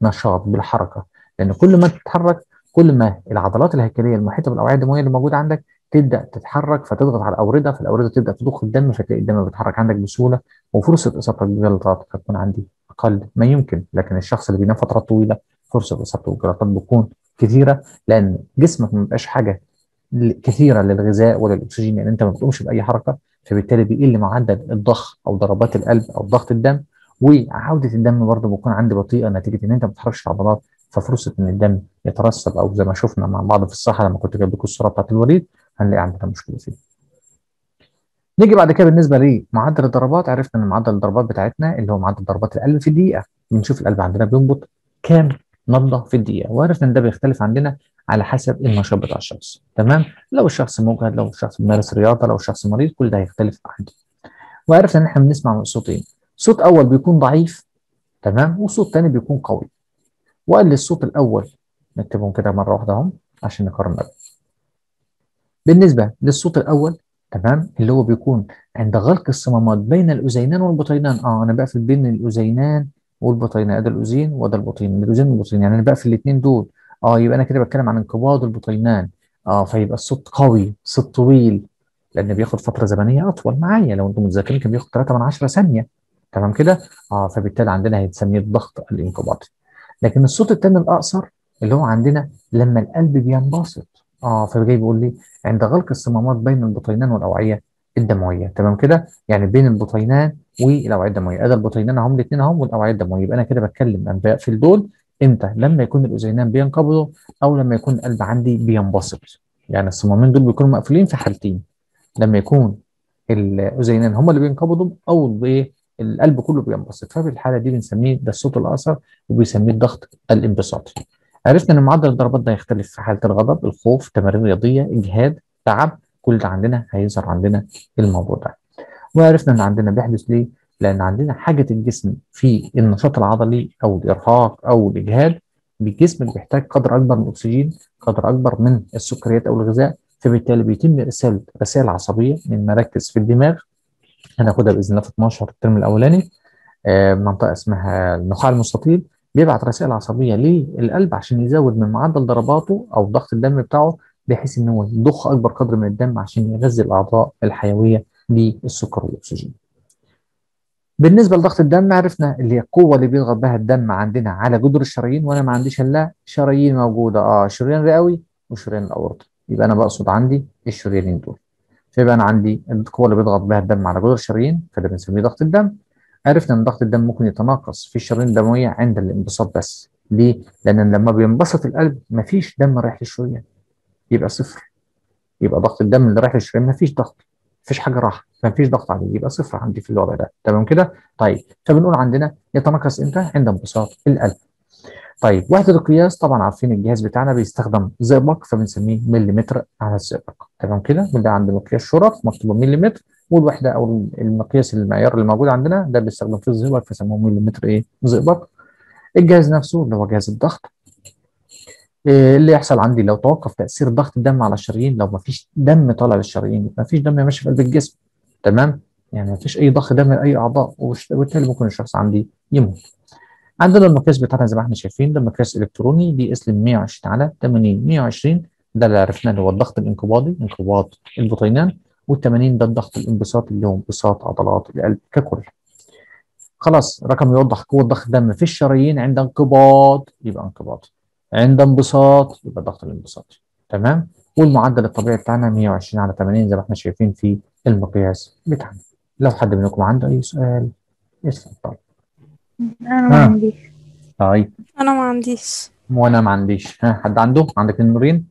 A: بنشاط بالحركة. لأن كل ما تتحرك كل ما العضلات الهيكلية المحيطة بالأوعية الدموية اللي موجودة عندك تبدأ تتحرك فتضغط على الأوردة فالأوردة تبدأ تضخ الدم فتلاقي الدم بيتحرك عندك بسهولة وفرصة إصابتك بالجلطات هتكون عندي أقل ما يمكن. لكن الشخص اللي بينام فترات طويلة فرصة إصابته بالجلطات بتكون كثيرة لأن جسمك ما بيبقاش حاجة كثيرة للغذاء ولا الاكسجين يعني أنت ما بتقومش بأي حركة فبالتالي بيقل معدل الضخ أو ضربات القلب أو ضغط الدم. وعودة الدم برضه بتكون عندي بطيئة نتيجة إن أنت ما بتحركش العضلات ففرصة إن الدم يترسب أو زي ما شفنا مع بعض في الصحة لما كنت جايب لكم الصورة بتاعت الوريد هنلاقي عندنا مشكلة فيه. نيجي بعد كده بالنسبة لمعدل الضربات عرفنا إن معدل الضربات بتاعتنا اللي هو معدل ضربات القلب في الدقيقة. بنشوف القلب عندنا بينبض كام نبضة في الدقيقة وعرفنا إن ده بيختلف عندنا على حسب النشاط بتاع الشخص. تمام؟ لو الشخص مجهد لو الشخص بيمارس رياضة لو الشخص مريض كل ده هيختلف عندي. وعرفنا إن إحنا بنسمع صوتين. صوت أول بيكون ضعيف تمام؟ وصوت تاني بيكون قوي. وقال الصوت الأول نكتبهم كده مرة واحدة اهم عشان نقارن بالنسبة للصوت الأول تمام؟ اللي هو بيكون عند غلق الصمامات بين الأذينان والبطينان. آه أنا بقفل بين الأذينان والبطينان. ده الأذين وده البطين. الأذين والبطين. يعني أنا بقفل الاثنين دول. آه يبقى أنا كده بتكلم عن انقباض البطينان. آه فيبقى الصوت قوي صوت طويل لأن بياخد فترة زمنية أطول. معايا لو أنتم متذكرين كان بياخد 3 من 10 ثانية. تمام كده؟ آه فبالتالي عندنا هيتسميه الضغط الانقباضي. لكن الصوت الثاني الأقصر اللي هو عندنا لما القلب بينبسط. آه فجاي بيقول لي عند غلق الصمامات بين البطينان والأوعية الدموية. تمام كده؟ يعني بين البطينان والأوعية الدموية. ادي البطينان اهم الاثنين اهم والأوعية الدموية. يبقى أنا كده بتكلم أنا بقفل دول إمتى؟ لما يكون الاذينان بينقبضوا أو لما يكون القلب عندي بينبسط. يعني الصمامين دول بيكونوا مقفولين في حالتين. لما يكون الاذينان هم اللي بينقبضوا أو بايه القلب كله بينبسط. ففي الحالة دي بنسميه ده الصوت الاقصر وبيسميه الضغط الانبساطي. عرفنا إن معدل الضربات ده يختلف في حالة الغضب الخوف تمارين رياضية إجهاد تعب كل ده عندنا هيظهر عندنا الموضوع ده. وعرفنا إن عندنا بيحدث ليه؟ لأن عندنا حاجة الجسم في النشاط العضلي أو الإرهاق أو الإجهاد الجسم بيحتاج قدر أكبر من الأكسجين قدر أكبر من السكريات أو الغذاء فبالتالي بيتم إرسال رسائل عصبية من مراكز في الدماغ هناخدها بإذن الله في 12 الترم الأولاني آه منطقة اسمها النخاع المستطيل بيبعت رسائل عصبية للقلب عشان يزود من معدل ضرباته أو ضغط الدم بتاعه بحيث إن هو يضخ أكبر قدر من الدم عشان يغذي الأعضاء الحيوية بالسكر والأكسجين. بالنسبة لضغط الدم عرفنا اللي هي القوة اللي بيضغط بها الدم عندنا على جدر الشرايين وأنا ما عنديش إلا شرايين موجودة آه شريان رئوي وشريان الأورطة يبقى أنا بقصد عندي الشريانين دول. فيبقى أنا عندي القوه اللي بيضغط بها الدم على جدر الشرايين فده بنسميه ضغط الدم. عرفنا إن ضغط الدم ممكن يتناقص في الشرايين الدموية عند الانبساط بس. ليه؟ لأن لما بينبسط القلب مفيش دم رايح للشريان. يبقى صفر. يبقى ضغط الدم اللي رايح للشريان مفيش ضغط. مفيش حاجة راحة مفيش ضغط عليه يبقى صفر عندي في الوضع ده تمام كده طيب فبنقول عندنا يتناقص إمتى عند انبساط القلب طيب وحدة القياس طبعا عارفين الجهاز بتاعنا بيستخدم زئبق فبنسميه مليمتر على الزئبق. تمام كده؟ بنلاقي عند مقياس شرط مكتوبة مليمتر والوحدة أو المقياس المعيار اللي موجود عندنا ده بيستخدم في الزئبق فسموه مليمتر إيه؟ زئبق. الجهاز نفسه اللي هو جهاز الضغط إيه اللي يحصل عندي لو توقف تأثير ضغط الدم على الشرايين لو ما فيش دم طالع للشرايين ما فيش دم ماشي في قلب الجسم. تمام؟ يعني ما فيش أي ضخ دم لأي أعضاء وبالتالي ممكن الشخص عندي يموت. عندنا المقياس بتاعنا زي ما إحنا شايفين ده مقياس إلكتروني دي اسلم 120 على 80 120 ده اللي عرفناه اللي هو الضغط الانقباضي انقباض البطينان وال80 ده الضغط الانبساطي اللي هو انبساط عضلات القلب ككل. خلاص رقم يوضح قوة ضغط الدم في الشرايين عند انقباض يبقى انقباض. عند انبساط يبقى الضغط الانبساطي تمام؟ والمعدل الطبيعي بتاعنا 120 على 80 زي ما إحنا شايفين في المقياس بتاعنا. لو حد منكم عنده أي سؤال اتفضل
B: أنا ما عنديش.
A: طيب.
D: أنا ما عنديش.
A: وأنا ما عنديش. ها حد عنده؟ عندك النورين؟